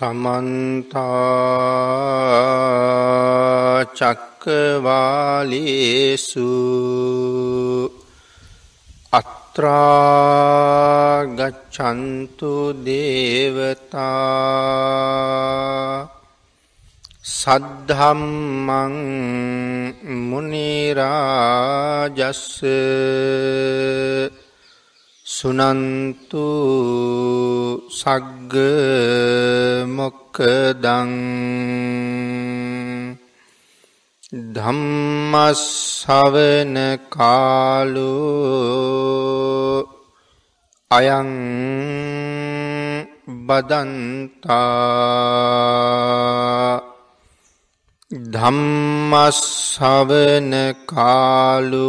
සමන්තාචක්කවාලේසු අත්‍රාගච්චන්තු දේවතා සද්ධම්මං මුනිරාජස්ස සුනන්තු සග්ග මොක්කදං ධම්මස්සවන කාලු අයං බදන්තා ධම්මස්සවන කාලු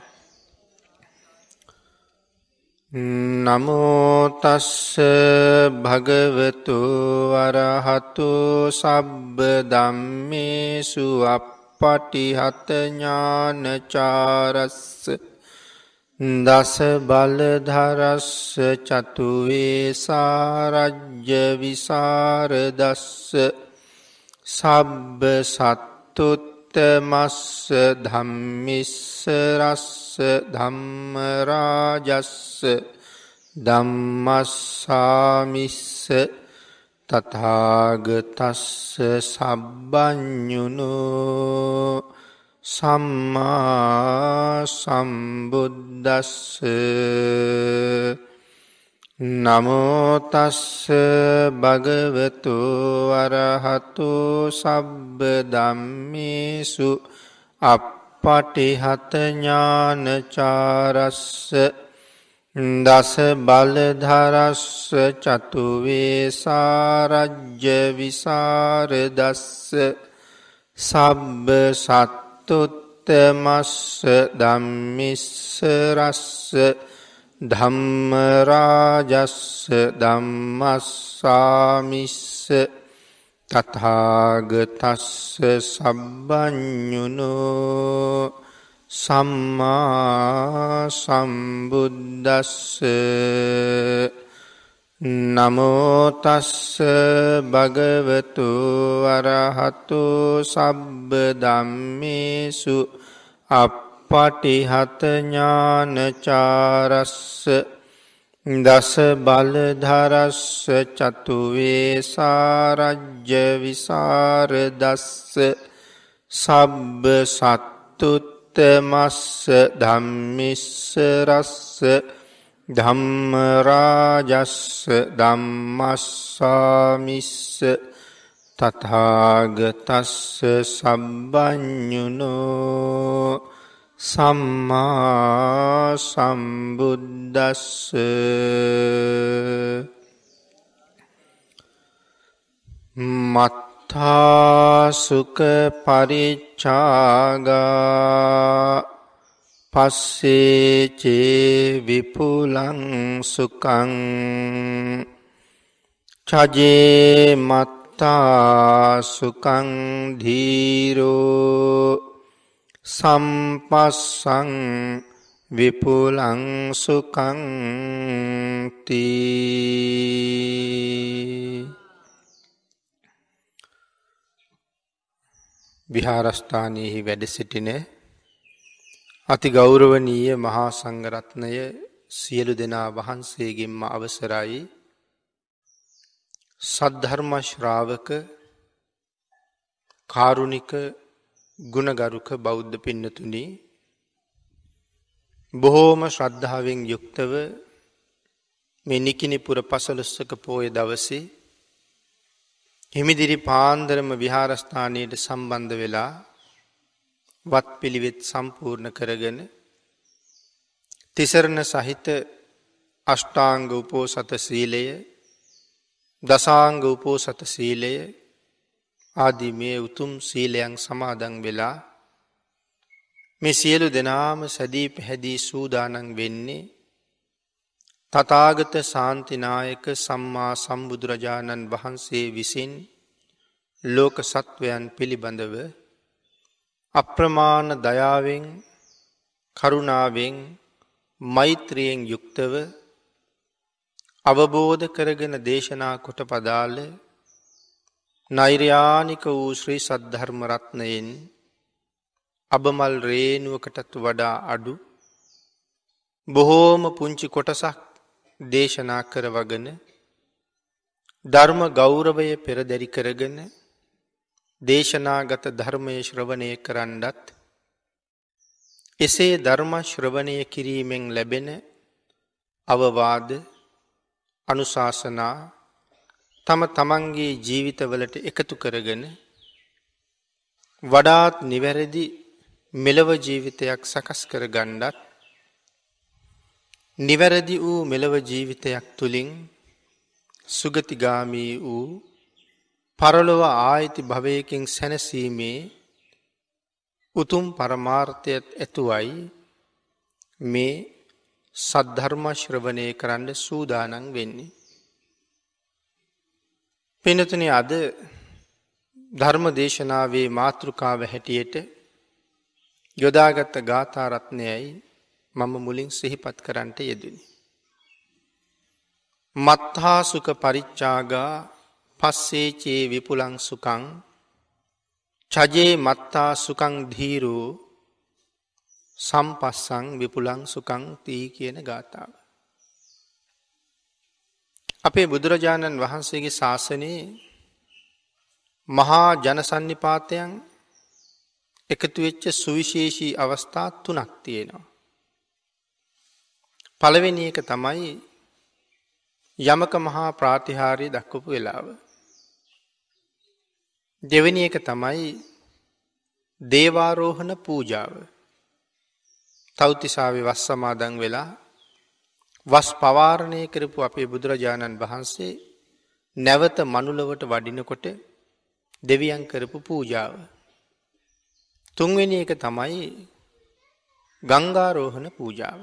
නමෝතස්ස භගවතු වරහතු සබ්බ දම්මේසු අපපටිහතඥානචාරස්ස දස බලධරස්ස චතුවේ සාරජ්‍ය විසාරදස්ස සබ්බ සත්තුත්තමස්ස ධම්මිස්සරස්ස ධම්මරාජස්ස දම්මස්සාමිස්ස තථාගතස්ස සබ්බඥුනු සම්මා සම්බුද්දස්ස නමෝතස්ස භගවතු වරහතු සබ්බ දම්මේසු අපපටිහතඥානචාරස්ස දස බලධරස්ස චතුවේ සාරජ්‍ය විසාරදස්ස සබ්බ සත්තුත්තමස්ස ධම්මිස්සරස්ස ධම්මරාජස්ස ධම්මස්සාමිස්ස තථාගතස්ස සබ්බඥුනෝ සම්මා සම්බුද්දස්ස නමෝතස්ස භගවතු වරහතු සබ්බ දම්මේසු අප පටිහතඥානචාරස්ස දස බලධරස්ස චතුවේ සාරජ්‍ය විසාරදස්ස සබ්බ සත්තුත්තමස්ස ධම්මිස්සරස්ස ධම්මරාජස්ස ධම්මස්සාමිස්ස තථාගතස්ස සබ්බඥුනෝ සම්මා සම්බුද්දස්ස. මත්තාසුක පරිච්චාගා පස්සේචේ විපුලං සුකං. චජේ මත්තාසුකං ධීරෝ. සම්පස්සං විපුලං සුකංති විහාරස්ථානයෙහි වැඩ සිටින අති ගෞරවනීය මහා සංඝරත්නය සියලු දෙනා වහන්සේගෙන්ම අවසරයි. සද්ධර්ම ශ්‍රාවක කාරුණික ගුණගරුක බෞද්ධ පින්නතුනි බොහෝම ශ්‍රද්ධාවෙන් යුක්තව මේ නිකිනිපුර පසළොස්සක පෝය දවසේ හිමිදිරි පාන්දරම විහාරස්ථානයට සම්බන්ධ වෙලා වත් පිළිවෙත් සම්පූර්ණ කරගෙන තිසරණ සහිත අෂ්ටාංග උපෝසත සීලය දසාංග උපෝසත සීලය ආදී මේ උතුම් සීලයන් සමාදන් වෙලා මේ සියලු දෙනාම සැදී පැහැදී සූදානන් වෙන්නේ තතාගත සාන්තිනායක සම්මා සම්බුදුරජාණන් වහන්සේ විසින් ලෝක සත්වයන් පිළිබඳව අප්‍රමාණ දයාවෙන් කරුණාවෙන් මෛත්‍රියෙන් යුක්තව අවබෝධ කරගෙන දේශනා කොට පදාල නෛර්යානික වූ ශ්‍රී සද්ධර්මරත්නයෙන් අබමල් රේනුවකටත් වඩා අඩු බොහෝම පුංචි කොටසක් දේශනා කරවගෙන ධර්ම ගෞරවය පෙරදැරි කරගෙන දේශනාගත ධර්මය ශ්‍රවණය කරන්නත් එසේ ධර්ම ශ්‍රවණය කිරීමෙන් ලැබෙන අවවාද අනුශාසනා තම තමන්ගේ ජීවිතවලට එකතු කරගෙන වඩාත් නිවැරදි මෙලව ජීවිතයක් සකස් කර ගණ්ඩත් නිවැරදි වූ මෙලව ජීවිතයක් තුළින් සුගතිගාමී වූ පරලොව ආයිති භවයකින් සැනසීමේ උතුම් පරමාර්ථයත් ඇතුවයි මේ සද්ධර්මශ්‍රවනය කරන්න සූදානන් වෙන්නේ. පෙනතුන අද ධර්ම දේශනාවේ මාතෘකාව හැටියට යොදාගත්ත ගාථාරත්නයයි මම මුලින් සිහිපත් කරන්නට යෙදනි. මත්හාසුක පරිච්චාගා පස්සේචේ විපුලං සුකං චජයේ මත්තා සුකං ධීරෝ සම්පස්සං විපුලං සුකං තී කියන ගාථාව. අපේ බුදුරජාණන් වහන්සේගේ ශාසනයේ මහා ජනසන්නිපාතයන් එකතු වෙච්ච සුවිශේෂී අවස්ථා තුනක් තියෙනවා. පළවෙනි එක තමයි යමක මහා ප්‍රාතිහාරය දක්වපු වෙලාව. දෙවැනි එක තමයි දේවාරෝහණ පූජාව. තෞතිසාාව වස් සමාදන් වෙලා වස් පවාරණය කරපු අපේ බුදුරජාණන් වහන්සේ නැවත මනුලවට වඩිනකොට දෙවියන් කරපු පූජාව. තුන්වෙනි එක තමයි ගංගාරෝහණ පූජාව.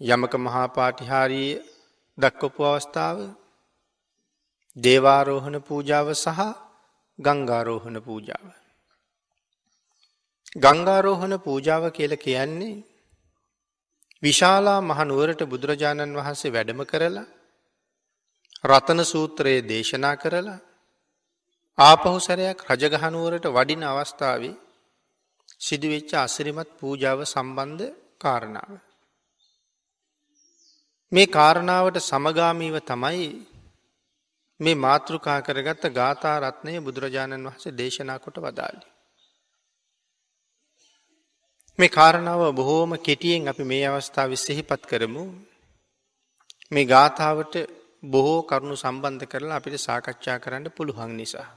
යමක මහාපාටිහාරී දක්වපු අවස්ථාව දේවාරෝහණ පූජාව සහ ගංගාරෝහණ පූජාව. ගංගාරෝහණ පූජාව කියල කියන්නේ විශාලා මහනුවරට බුදුරජාණන් වහන්සේ වැඩම කරලා රතන සූත්‍රයේ දේශනා කරලා ආපහු සැරයක් රජගහනුවරට වඩින අවස්ථාවේ සිදුවෙච්ච අසිරිමත් පූජාව සම්බන්ධ කාරණාව. මේ කාරණාවට සමගාමීව තමයි මේ මාතෘකා කරගත්ත ගාථා රත්නය බුදුරජාණන් වහස දේශනා කොට වදාලි. මේ කාරණාව බොහෝම කෙටියෙන් අපි මේ අවස්ථාව සිහිපත් කරමු මේ ගාථාවට බොහෝ කරුණු සම්බන්ධ කරලා අපිට සාකච්ඡා කරන්න පුළුවන් නිසා.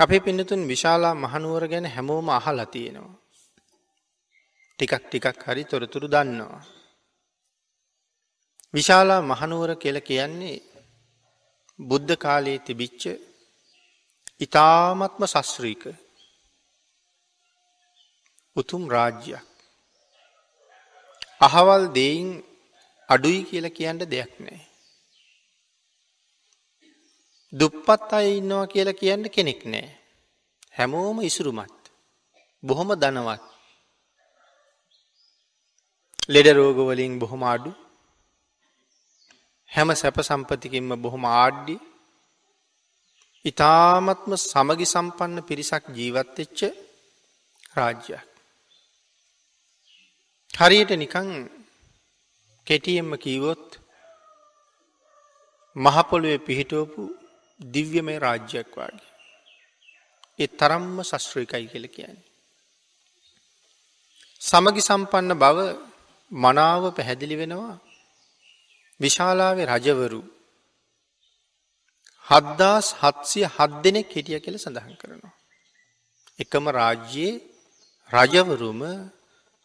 අපේ පින්නතුන් විශාලා මහනුවර ගැන හැමෝම අහලා තියෙනවා. ටිකක් ටිකක් හරි තොරතුරු දන්නවා. විශාලා මහනුවර කියල කියන්නේ බුද්ධ කාලයේ තිබිච්ච ඉතාමත්ම සස්්‍රීක උතුම් රාජ්‍යයක්. අහවල් දෙයින් අඩුයි කියල කියන්න දෙයක් නෑ. දුප්පත් අය ඉන්නවා කියලා කියන්න කෙනෙක් නෑ. හැමෝම ඉසුරුමත්. බොහොම දනවත්. ලෙඩ රෝගවලින් බොහොම අඩු හැම සැප සම්පතිකින්ම බොහොම ආඩ්ඩි ඉතාමත්ම සමගි සම්පන්න පිරිසක් ජීවත්වෙච්ච රාජ්‍යයක්. හරියට නිකං කෙටියෙන්ම කීවොත් මහපොළුවේ පිහිටෝපු දිව්‍යමය රාජ්‍යයක් වගේ. ඒ තරම්ම ශස්ත්‍රීකයි කියල කියන්නේ. සමගි සම්පන්න බව මනාව පැහැදිලි වෙනවා විශාලාවේ රජවරු හද්දාස් හත්සිය හත් දෙනෙක් හිටිය කියල සඳහන් කරනවා. එකම රාජ්‍යයේ රජවරුම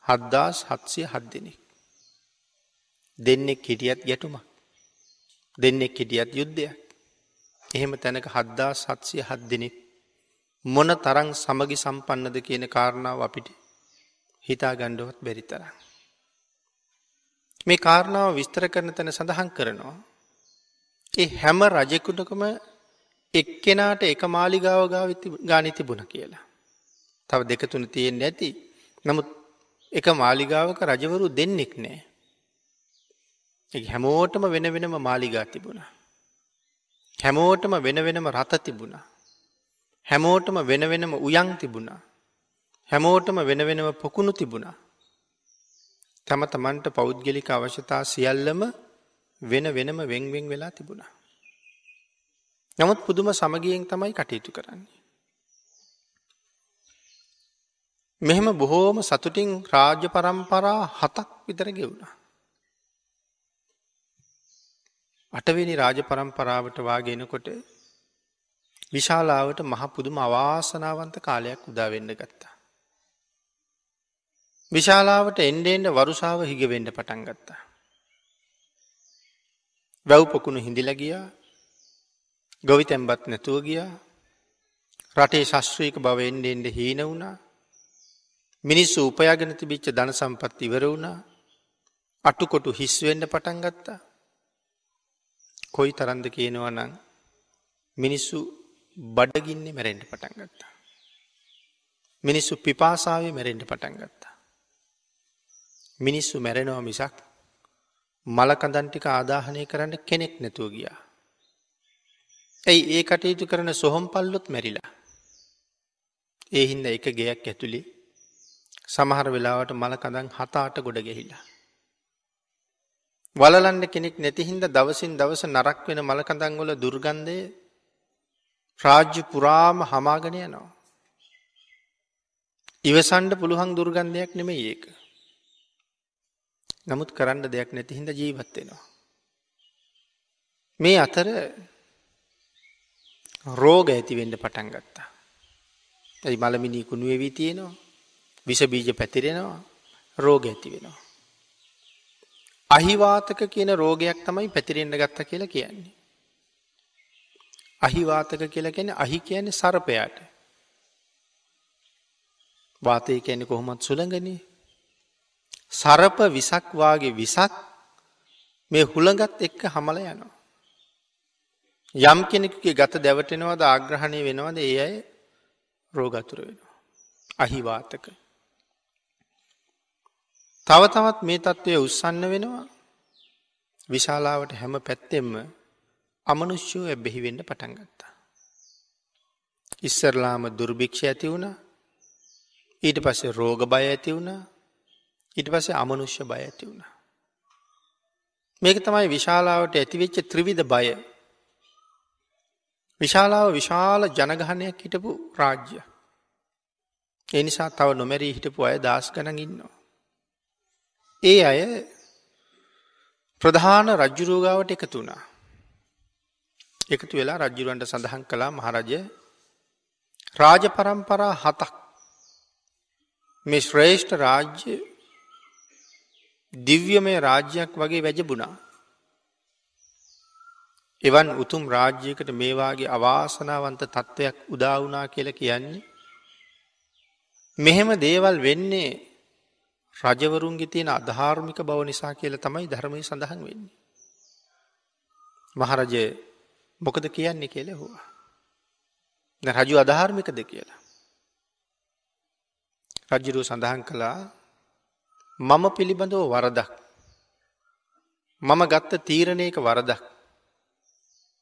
හද්දාස් හත්සිය හත් දෙනෙක්. දෙන්නෙක් හිටියත් ගැටුමක්. දෙන්නෙක් හිටියත් යුද්ධයක්. එහෙම තැනක හද්දා සත්සය හත් දෙනෙක් මොන තරං සමගි සම්පන්නද කියන කාරණාව අපිට හිතා ගණ්ඩුවත් බැරි තරම්. මේ කාරණාව විස්තර කරන තැන සඳහන් කරනවා. ඒ හැම රජෙකුටකම එක්කෙනාට එක මාලිගාව ගානි තිබුණ කියලා. තව දෙකතුන තියෙන් නැති නමුත් එක මාලිගාවක රජවරු දෙන්නෙක් නෑ. හැමෝටම වෙන වෙනම මාලිගා තිබුණ. හැමෝටම වෙන වෙනම රත තිබුණා. හැමෝටම වෙන වෙනම උයන් තිබුණා. හැමෝටම වෙන වෙනම පොකුණු තිබුණා. තම තමන්ට පෞද්ගලික අවශ්‍යතා සියල්ලම වෙන වෙනම වෙන්වෙන් වෙලා තිබුණා. නමුත් පුදුම සමගියෙන් තමයි කටයුතු කරන්නේ. මෙහෙම බොහෝම සතුටින් රාජ්‍ය පරම්පරා හතක් විතර ගෙවුණා. අටවෙනි රාජ පරම්පරාවට වාගෙනකොට විශාලාවට මහපුදුම අවාසනාවන්ත කාලයක් උදාවෙන්න ගත්තා. විශාලාවට එන්ඩෙන්ඩ වරුසාව හිගවෙඩ පටන් ගත්තා. වැව් පොකුණු හිඳිල ගියා ගොවි තැම්බත් නැතුව ගියා රටේ ශස්ත්‍රීක බව එන්ඩෙන්ඩ හීන වුණා මිනිස්සු උපයාගෙන තිබිච්ච ධන සම්පත් ඉවර වුණා අටුකොටු හිස්වෙන්ඩ පටන් ගත්තා කොයි තරන්ද කියනවා නං මිනිස්සු බඩගින්නේ මැරෙන්ට පටන් ගත්තා. මිනිස්සු පිපාසාවේ මැරෙන්ට පටන් ගත්තා. මිනිස්සු මැරෙනවා මිසක් මලකඳන්ටික ආදාහනය කරන්න කෙනෙක් නැතුව ගියා. ඇයි ඒ කටයුතු කරන සොහොම් පල්ලොත් මැරිලා. ඒ හින්ද එක ගෙයක් ඇතුළි සමහර වෙලාවට මලකඳන් හතාට ගොඩ ගැහිලා. වලලන්න කෙනෙක් නැතිහින්ද දවසින් දවස නරක් වෙන මලකඳංගොල දුර්ගන්ධය රාජ්‍ය පුරාම හමාගෙන යනවා. ඉවසන්ඩ පුළුවන් දුර්ගන්ධයක් නෙමෙයි ඒක. නමුත් කරන්න දෙයක් නැතිහින්ද ජීවත්වෙනවා. මේ අතර රෝග ඇතිවෙන්ඩ පටන් ගත්තා. ඇයි මළමිනී කුණුවවී තියෙනවා විෂබීජ පැතිරෙනවා රෝග ඇති වෙනවා. අහිවාතක කියන රෝගයක් තමයි පැතිරෙන්ට ගත්ත කියලා කියන්නේ. අහිවාතක කියලා කියන අහි කියන්නේ සරපයාට. වාතය කියන්නේ කොහොමත් සුළඟනේ. සරප විසක් වාගේ විසක් මේ හුළඟත් එක්ක හමල යනවා. යම් කෙනෙකුගේ ගත දැවටෙනවද ආග්‍රහණය වෙනවද ඒ අය රෝගතුර වෙනවා. අහිවාතක. තව තවත් මේ තත්ත්වය උත්සන්න වෙනවා විශාලාවට හැම පැත්තෙම අමනුෂ්‍යෝ ඇබෙහිවෙන්න පටන් ගත්තා. ඉස්සරලාම දුර්භික්ෂ ඇති වුණ ඊට පස්සේ රෝග බය ඇති වුණ ඊට පස්සේ අමනුෂ්‍ය බය ඇති වුණ. මේක තමයි විශාලාවට ඇතිවෙච්ච ත්‍රිවිධ බය. විශාලාව විශාල ජනගහනයක් හිටපු රාජ්‍ය. එනිසා තව නොමැරී හිටපු අය දස් ගණන් ඉන්නවා. ඒ අය ප්‍රධාන රජ්ජුරෝගාවට එකතු වුණා. එකතු වෙලා රජ්ජුරුවන්ට සඳහන් කළා මහරජය රාජ පරම්පරා හතක් මේ ශ්‍රේෂ්ඨ රාජ්‍ය දිව්‍යමය රාජ්‍යයක් වගේ වැජබුණා. එවන් උතුම් රාජ්‍යයකට මේවාගේ අවාසනාවන්ත තත්ත්වයක් උදාවනා කියල කියන්නේ. මෙහෙම දේවල් වෙන්නේ රජවරුන්ගේ තියෙන අධාර්මික බව නිසා කියල තමයි ධර්මය සඳහන් වෙන්නේ. මහරජය මොකද කියන්නේ කියල හවා. රජු අධාර්මිකද කියලා. රජ්ජුරුව සඳහන් කළා මම පිළිබඳව වරදක්. මම ගත්ත තීරණයක වරදක්.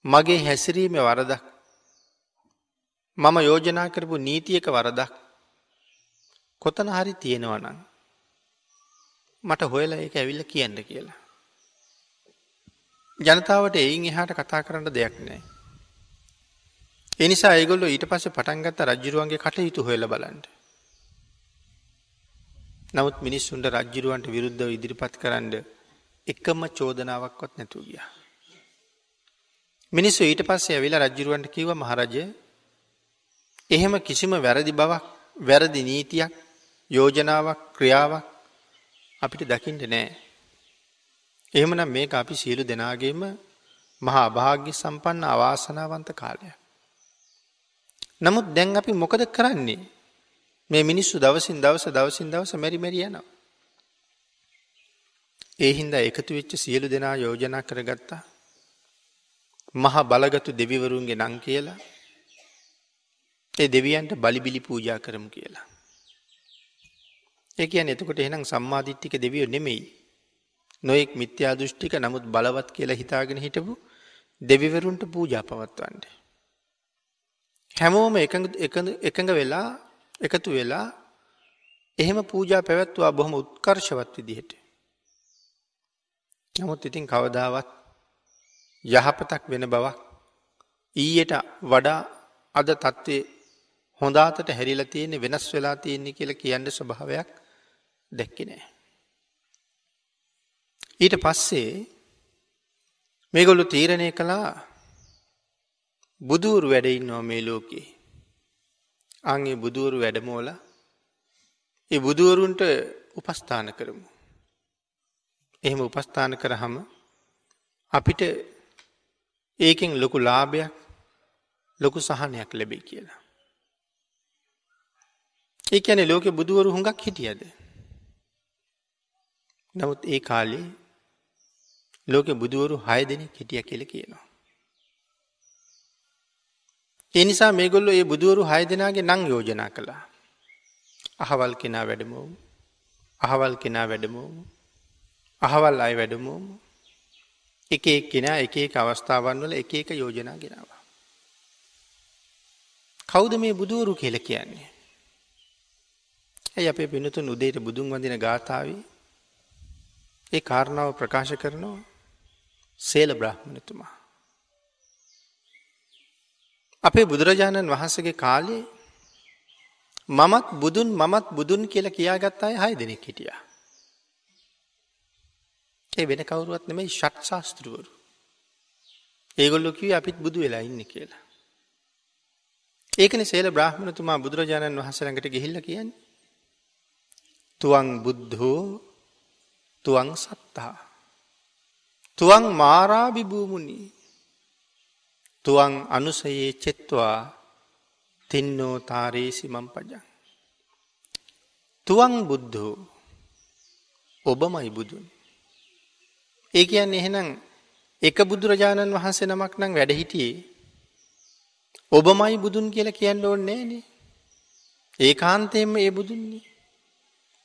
මගේ හැසිරීම වරදක්. මම යෝජනා කරපු නීතියක වරදක්. කොතන හරි තියෙනවනං. මට හොයලා ඒක ඇවිල්ල කියන්න කියලා. ජනතාවට එයින් එහාට කතා කරන්න දෙයක් නෑ. එනිසා ඒගොල්ලො ඊට පස්සේ පටන්ගත්ත රජ්ජුරුවන්ගේ කටයුතු හොයල බලන්ට. නමුත් මිනිස්සුන්ට රජ්ජිරුවන්ට විරුද්ධව ඉදිරිපත් කරන්න එකම චෝදනාවක්වත් නැතුව ගිය. මිනිස්සු ඊට පස්සේ ඇවිලා රජ්ජිරුවන්ට කිව මහරජය එහෙම කිසිම වැරදි බවක් වැරදි නීතියක් යෝජනාවක් ක්‍රියාවක් අපිට දකිින්ට නෑ. එහෙමනම් මේක අපි සියලු දෙනාගේම මහා භාග්‍ය සම්පන්න අවාසනාවන්ත කාලය. නමුත් දැන් අපි මොකද කරන්නේ මේ මිනිස්සු දවසින් දවස දවසින් දවස මැරි මැරි යනවා. ඒ හින්දා එකතු වෙච්ච සියලු දෙනා යෝජනා කරගත්තා. මහා බලගතු දෙවිවරුන්ගේ නං කියලා ඒ දෙවියන්ට බලිබිලි පූජා කරමු කියලා. ඒ කියන්නේ එතකොට එහෙනම් සම්මාදිට්ඨික දෙවියෝ නෙමෙයි. නොයෙක් මිත්‍යා දෘෂ්ටික නමුත් බලවත් කියලා හිතාගෙන හිටපු දෙවිවරුන්ට පූජා පවත්වන්න. හැමෝම එකඟ වෙලා එකතු වෙලා එහෙම පූජා පැවැත්වා බොහොම උත්කර්ශවත් විදිහට. නමුත් ඉතින් කවදාවත් යහපතක් වෙන බවක් ඊයට වඩා අද තත්ත්වය හොඳාතට හැරිලා තියෙන්නේ වෙනස් වෙලා තියෙන්නේ කියල කියන්න ස්වභාවයක් දැක්කි නෑ. ඊට පස්සේ මේගොල්ලු තීරණය කළා බුදුවරු වැඩඉන්නවා මේ ලෝකයේ. අන්ගේ බුදුවරු වැඩමෝල ඒ බුදුවරුන්ට උපස්ථාන කරමු. එහෙම උපස්ථාන කරහම අපිට ඒකෙන් ලොකු ලාභයක් ලොකු සහනයක් ලැබේ කියලා. ඒ ඇන ලෝක බුදුවරු හුඟක් හිටියද. නමුත් ඒ කාලේ ලෝක බුදුවරු හය දෙනෙක් හිටිය කෙල කියනවා. එනිසා මේගොල්ලො ඒ බුදුවරු හය දෙනාගේ නං යෝජනා කළා. අහවල් කෙනා වැඩමෝම අහවල් කෙනා වැඩමෝම අහවල් අය වැඩමෝම එක එක් කෙනා එක එක අවස්ථාවන් වල එක එක යෝජනා ගෙනවා. කෞද මේ බුදුවරු කියල කියන්නේ. ඇයි අපේ පිනතුන් උදේට බුදුන් වඳින ගාථාවේ ඒ කාරණාව ප්‍රකාශ කරනවා සේල බ්‍රහ්මණතුමා. අපේ බුදුරජාණන් වහන්සගේ කාලේ මමත් බුදුන් මමත් බුදුන් කියලා කියාගත් අය හය දෙනෙක් හිටිය. ඒ වෙන කවුරුවත් නෙමයි ෂට් ශාස්තෘවරු. ඒගොල්ලො කිව අපිත් බුදු වෙලා ඉන්න කියලා. ඒකන සේල බ්‍රහ්මණතුමා බුදුරජාණන් වහසරඟට ගිහිල්ල කියන්නේ. තුවන් බුද්ධෝ තුවන් සත්තා. තුවන් මාරාභිභූමුණී තුවන් අනුසයේ චෙත්වා තින්නෝ තාරේසි මම් පජන්. තුවන් බුද්ධෝ ඔබමයි බුදුන්. ඒ කියන්නේ එහෙනම් එක බුදුරජාණන් වහන්සේ නමක් නම් වැඩ හිටියේ ඔබමයි බුදුන් කියලා කියන්න ඕන්නේ නේ. ඒ කාන්තයෙන්ම ඒ බුදුන්නේ.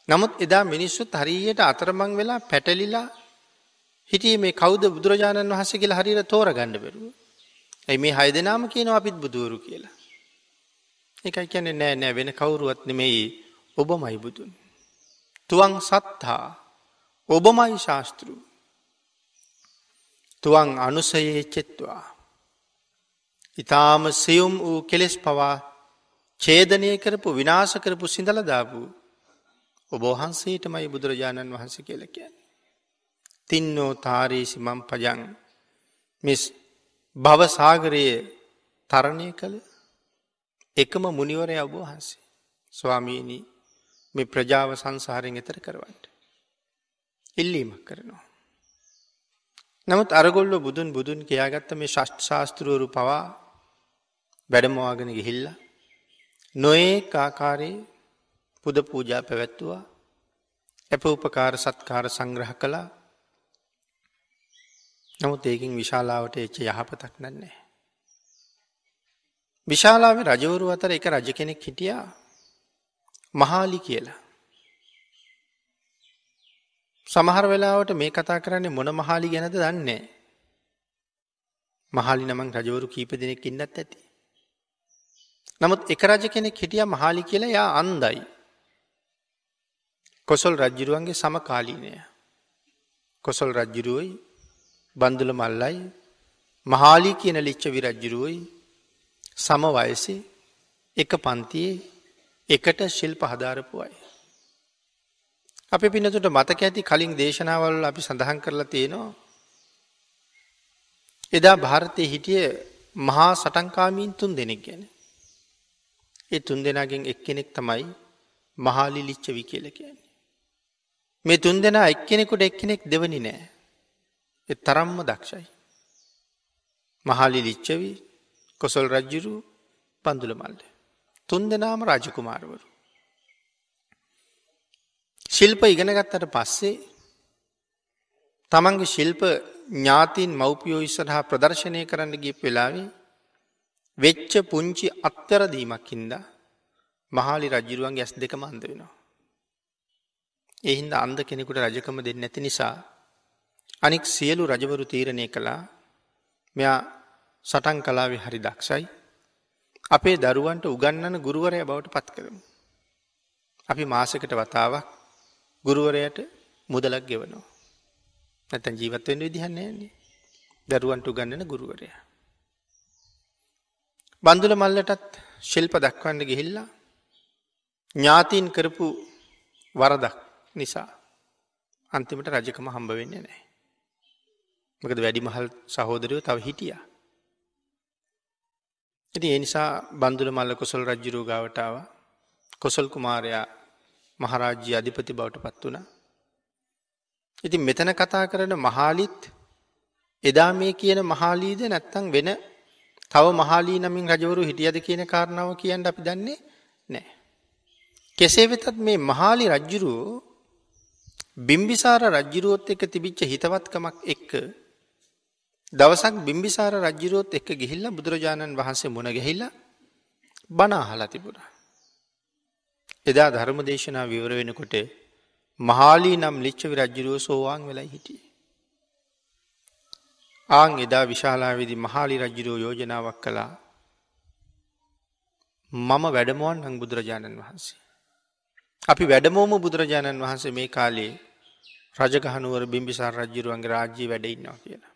නමුත් එදා මිනිස්සුත් හරියට අතරමං වෙලා පැටලිලා හිටිය මේ කෞද බුදුරජාණන් වහස කියලා හරියට තෝර ගණඩ බැරුව. ඇයි මේ හය දෙනාම කියනවා අපිත් බුදුවරු කියලා. එකයි කියන්නේ නෑ නෑ වෙන කවුරුවත් නෙමෙයි ඔබමයි බුදුන්. තුවන් සත්හා ඔබමයි ශාස්තෘ. තුවන් අනුසයේ චෙත්වා. ඉතාම සියුම් වූ කෙලෙස් පවා ඡේදනය කරපු විනාශ කරපු සිඳලදාපු ඔබහන්සේටමයි බුදුරජාණන් වහන්ස කියල කියන්න. තින්නෝ තාරීසි මම් පජන් මිස් භවසාගරයේ තරණය කළ එකම මුනිවරය ඔබහන්සේ ස්වාමීණී මේ ප්‍රජාව සංසාරයෙන් එතර කරවන්ට. ඉල්ලීමක් කරනවා. නමුත් අරගොල්ල බුදුන් බුදුන් කියයාගත්ත මේ ශෂ්ට ශාස්තෘවරු පවා වැඩමවාගෙන ගිහිල්ල නොඒ ආකාරයේ පුද පූජා පැවැත්තුවා ඇප උපකාර සත්කාර සංග්‍රහ කළා නමුත් ඒකින් විශාලාවට එච්ච යහපතක් නන්නේ. විශාලාව රජවරු අතර එක රජ කෙනෙක් හිටියා මහාලි කියලා. සමහර වෙලාවට මේ කතා කරන්නේ මොන මහාලි ගැනද දන්නේ. මහාලි නමං රජවරු කීප දෙනෙක් ඉන්නත් ඇති. නමුත් එක රජ කෙනෙක් හිටිය මහාලි කියලා යා අන්දයි. කොසොල් රජ්ජිරුවන්ගේ සමකාලීනය. කොසොල් රජ්ජිරුවයි බන්දුල මල්ලයි මහාලී කියන ලිච්ච විරජ්ජිරුවයි සම වයසේ එක පන්තියේ එකට ශිල්ප හදාරපුයි. අපි පිනතුට මතක ඇති කලින් දේශනාවල් අපි සඳහන් කරලා තියෙනවා. එදා භාරතය හිටිය මහා සටන්කාමීන් තුන් දෙනෙක් ගැන. ඒ තුන් දෙනාගෙන් එක්කෙනෙක් තමයි මහාලි ලිච්චවි කියල කියන්නේ. මේ තුන් දෙනා එක්කෙනෙකුට එක්කෙනෙක් දෙවනි නෑ. එ තරම්ම දක්ෂයි. මහාලි ලිච්චවි කොසොල් රජ්ජුරු පන්දුල මල්ල. තුන් දෙනාම රාජකුමාරවරු. ශිල්ප ඉගෙනගත්තට පස්සේ තමන්ගේ ශිල්ප ඥාතින් මව්පියෝ ඉස්සරහා ප්‍රදර්ශනය කරන්න ගිය වෙලාවේ වෙච්ච පුංචි අත්තරදීමක්කින්ද මහාලි රජ්ජිරුවන්ගේ ඇස් දෙක මන්ද වෙනවා. එහින්ද අන්ද කෙනෙකුට රජකම දෙන්න ඇති නිසා අනික් සියලු රජවරු තීරණය කළා මෙයා සටන් කලාවේ හරි දක්ෂයි අපේ දරුවන්ට උගන්නන ගුරුවරය බවට පත් කරමු. අපි මාසකට වතාවක් ගුරුවරයට මුදලක් ගෙවනවා. නැතන් ජීවත්වෙන් විදිහන්නේ යන්නේ දරුවන්ට උගන්නන ගුරුවරයා. බන්දුල මල්ලටත් ශිල්ප දක්වන්න ගිහිල්ලා ඥාතීන් කරපු වරදක් නිසා අන්තිමට රජකම හම්බ වෙන්නේ නෑ. මකද වැඩිමහල් සහෝදරයෝ තව හිටිය. ඇති එනිසා බන්දුල මල්ල කොසල් රජ්ජුරූ ගාවටාව කොසල් කුමාරයා මහරාජ්‍ය අධිපති බවට පත් වුණ. ඉති මෙතන කතා කරන මහාලිත් එදා මේ කියන මහාලීද නැත්තං වෙන තව මහාලී නමින් රජවරු හිටියද කියන කාරණාව කියන්න අපි දන්නේ නෑ. කෙසේ වෙතත් මේ මහාලි රජ්ජුරුවෝ බිම්බිසාර රජ්ජිරුවොත් එක තිබිච්ච හිතවත්කමක් එක්ක දවසක් බිම්බිසාර රජ්ජිරුවොත් එක්ක ගිහිල්ල බුදුරජාණන් වහන්සේ මුණ ගැහිල්ල බනාහලා තිබුණා. එදා ධර්ම දේශනා විවර වෙනකොට මහාලී නම් ලිච්චවි රජ්ජුරුව සෝවාන් වෙලයි හිටියේ. ආං එදා විශාලාවිදි මහාලි රජ්ජිරෝ යෝජනාවක් කළා මම වැඩමුවන් නං බුදුරජාණන් වහන්සේ. අපි වැඩමෝම බුදුරජාණන් වහන්සේ මේ කාලේ රජගහනුවර බිම්බිසාර රජ්ජිරුවන්ගේ රාජ්‍යය වැඩඉන්නවා කියලා.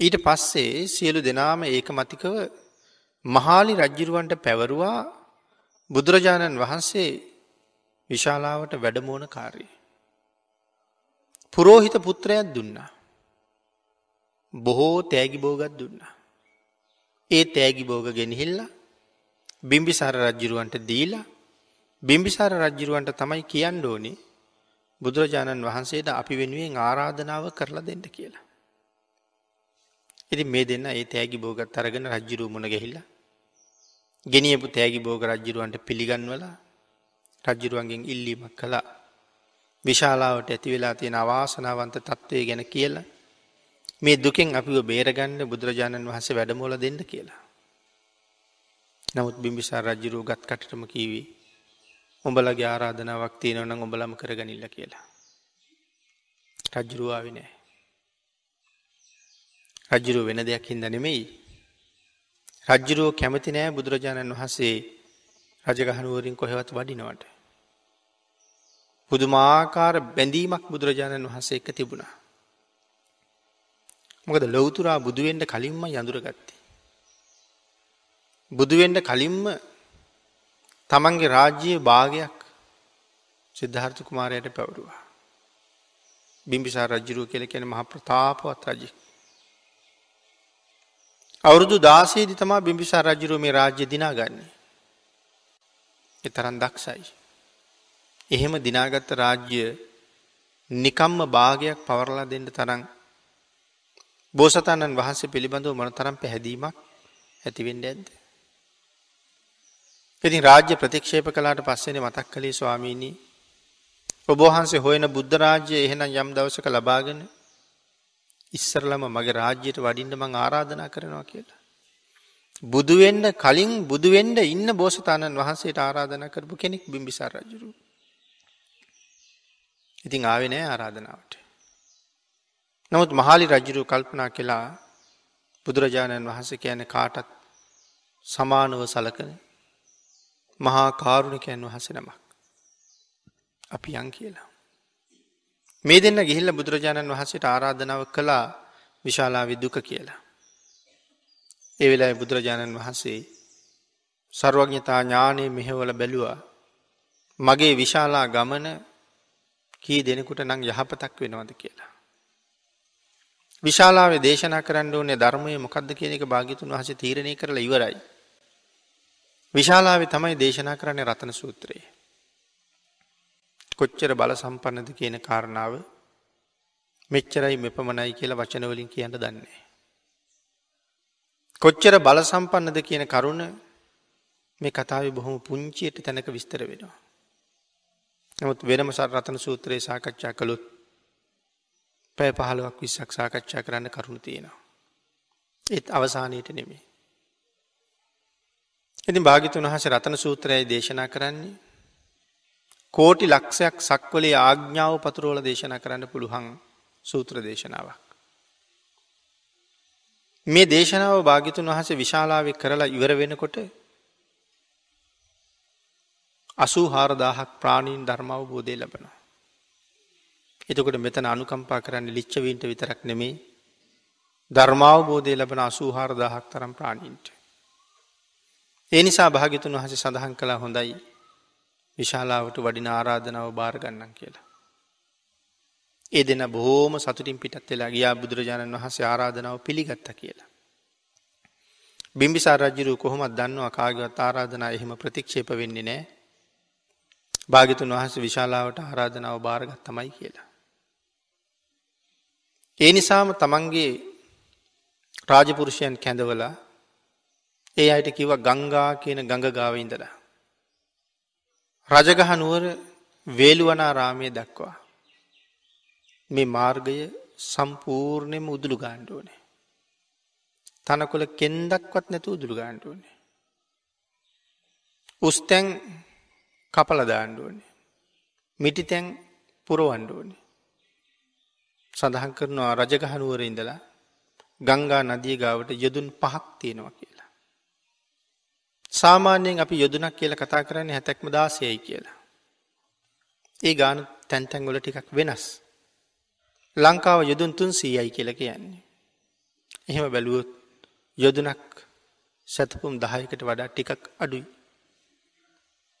ඊට පස්සේ සියලු දෙනාම ඒක මතිකව මහාලි රජ්ජිරුවන්ට පැවරුවා බුදුරජාණන් වහන්සේ විශාලාවට වැඩමෝන කාරී. පුරෝහිත පුත්‍රයක් දුන්නා. බොහෝ තෑගි බෝගත් දුන්නා. ඒ තෑගි බෝග ගෙනහිල්ල බිම්බිසාර රජ්ජිරුවන්ට දීලා බිම්බිසාර රජ්ජිරුවන්ට තමයි කියන්න ඕනේ බුදුරජාණන් වහන්සේට අපි වෙනුවෙන් ආරාධනාව කරලා දෙන්න කියලා. ඉති මේ දෙන්න ඒ තෑගි බෝගත් අරගෙන රජ්ජිරුව මුණ ගැහිල්ල. ගෙනියපු තෑගි බෝග රජ්ජිරුවන්ට පිළිගන්වල රජ්ජිරුවන්ගෙන් ඉල්ලීමක් කළා. විශාලාවට ඇති වෙලා තියෙන අවාසනාවන්ත තත්ත්වය ගැන කියලා මේ දුකෙන් අපිව බේරගන්න බුදුරජාණන් වහස වැඩමෝල දෙන්න කියලා. නමුත් බිම්බිසාර රජ්ජිරූ ගත් කටටම කීවී. උඹලගේ ආරාධනාවක් තියෙනවනම් උඹලම කරගනිල්ල කියලා. රජ්ජුරුවාවි නෑ. රජ්ජුරුව වෙන දෙයක් හින්ද නෙමෙයි. රජ්ජුරුවෝ කැමති නෑ බුදුරජාණන් වහන්සේ රජගහනුවරින් කොහෙවත් වඩිනවට. පුදුමාකාර බැඳීමක් බුදුරජාණන් වහන්සේ එක තිබුණා. මොකද ලොවතුරා බුදුවෙන්ට කලින්ම යඳුර ගත්තේ. බුදුවෙන්ට කලින්ම තමන්ගේ රාජ්‍යයේ භාගයක් සිද්ධාර්ථ කුමාරයට පැවරුවා. බිම්බිසා රජ්ජුරුව කෙල කෙන මහ ප්‍රතාපවත් රජි. අවුරුදු දාසේදි තමා බිම්බිසා රජ්ජුරුව මේ රාජ්‍ය දිනාගන්නේ. එතරන් දක්ෂයි. එහෙම දිනාගත්ත රාජ්‍ය නිකම්ම භාගයක් පවරලා දෙන්න තරම් බෝසතාණන් වහන්සේ පිළිබඳව මොන තරම් පැහැදීමක් ඇතිවෙන්ඩ ඇද්ද. ඉතින් රාජ්‍ය ප්‍රතික්ෂේප කලාට පස්සෙන මතක් කළේ ස්වාමීණී ඔබහන්සේ හොයන බුද්ධ රාජ්‍ය එහෙනම් යම් දවසක ලබාගෙන ඉස්සරලම මගේ රාජ්‍යයට වඩින්න මං ආරාධනා කරනවා කියලා. බුදුවෙන්ඩ කලින් බුදුවෙන්ඩ ඉන්න බෝසතාණන් වහන්සේට ආරාධනා කරපු කෙනෙක් බිම්බිසාර රජුරු. ඉතින් ආවෙනෑ ආරාධනාවට. නමුත් මහාලි රජ්ජුරු කල්පනා කළා බුදුරජාණන් වහන්ස කියන කාටත් සමානව සලකන මහා කාරුණිකයන් වහස නමක්. අපි යන් කියලා. මේ දෙන්න ගිහිල්ල බුදුරජාණන් වහසට ආරාධනාව කළා විශාලා විදුක කියලා. ඒ වෙලා බුදුරජාණන් වහන්සේ සර්වඥතා ඥානය මෙහෙවල බැලුවා මගේ විශාලා ගමන කී දෙනෙකුට නං යහපතක් වෙනවද කියලා. විශාලාවේ දේශනා කරන්න ඕනේ ධර්මය මොකක්ද කියන එක භාගිතුන් වහස තීරණය කරලා ඉවරයි. විශාලාවේ තමයි දේශනා කරන්නේ රතන සූත්‍රයේ. කොච්චර බල සම්පන්නද කියන කාරණාව මෙච්චරයි මෙපමණයි කියලා වචනවලින් කියන්න දන්නේ. කොච්චර බල සම්පන්නද කියන කරුණ මේ කතාව බොහොම පුංචියට තැනක විස්තර වෙනවා. නමුත් වෙනම සර රතන සූත්‍රයේ සාකච්ඡා කළොත් පැය පහළුවක් විස්සක් සාකච්ඡා කරන්න කරුණු තියෙනවා. ඒත් අවසානයට නෙමේ. ඉතින් භාගිතුන් වහස රතන සූත්‍රයයි දේශනා කරන්නේ කෝටි ලක්ෂයක් සක්වලේ ආග්ඥාව පතුරෝල දේශනා කරන්න පුළුවන් සූත්‍ර දේශනාවක්. මේ දේශනාව භාගිතුන් වහස විශාලාව කරලා ඉවර වෙනකොට අසූ හාරදාහක් ප්‍රාණීන් ධර්මාවබෝධය ලබනවා. එතකොට මෙතන අනුකම්පා කරන්න ලිච්චවීන්ට විතරක් නෙමේ ධර්මාවබෝධය ලබන අසූහාරදාහක් තරම් ප්‍රාණීන්ට. ඒ නිසා භාගිතුන් වහස සඳහන් කලා හොඳයි විශාලාවට වඩින ආරාධනාව භාරගන්නන් කියලා. ඒ දෙන බොහෝම සතුටින් පිටත් වෙලා ගියා බුදුරජාණන් වහන්සේ ආරාධනාව පිළිගත්ත කියලා. බිම්බිසාර රජ්ජුරු කොහොමත් දන්නවා කාගවත් ආරාධනා එහෙම ප්‍රතික්ෂේප වෙන්නේ නෑ භාගිතුන් වහස විශාලාවට ආරාධනාව භාරගත් තමයි කියලා. ඒ නිසාම තමන්ගේ රාජපුරුෂයන් කැඳවලා ඒ අයට කිව ගංගා කියන ගඟ ගාව ඉඳලා. රජගහ නුවර වේළුවනාරාමය දක්වා. මේ මාර්ගය සම්පූර්ණයම උදුළු ගාණ්ඩුවනේ. තනකොළ කෙන්දක්වත් නැතු උදුළු ගාණ්ඩුවනේ. උස්තැන් කපල දාණ්ඩුවනේ. මිටි තැන් පුරවන්ඩුවනේ. සඳහන් කරනවා රජගහනුවර ඉඳලා ගංගා නදිය ගාවට යොදුන් පහක් තියෙනවා කියලා. සාමාන්‍යයෙන් අපි යොදුනක් කියල කතා කරන්නේ හැතැක්ම දාසයයි කියලා. ඒ ගාන තැන්තැන්ගොල ටිකක් වෙනස්. ලංකාව යොදුන් තුන් සීයයි කියල කියන්නේ. එහෙම බැලුවොත් යොදුනක් සැතපුම් දහයකට වඩා ටිකක් අඩුයි.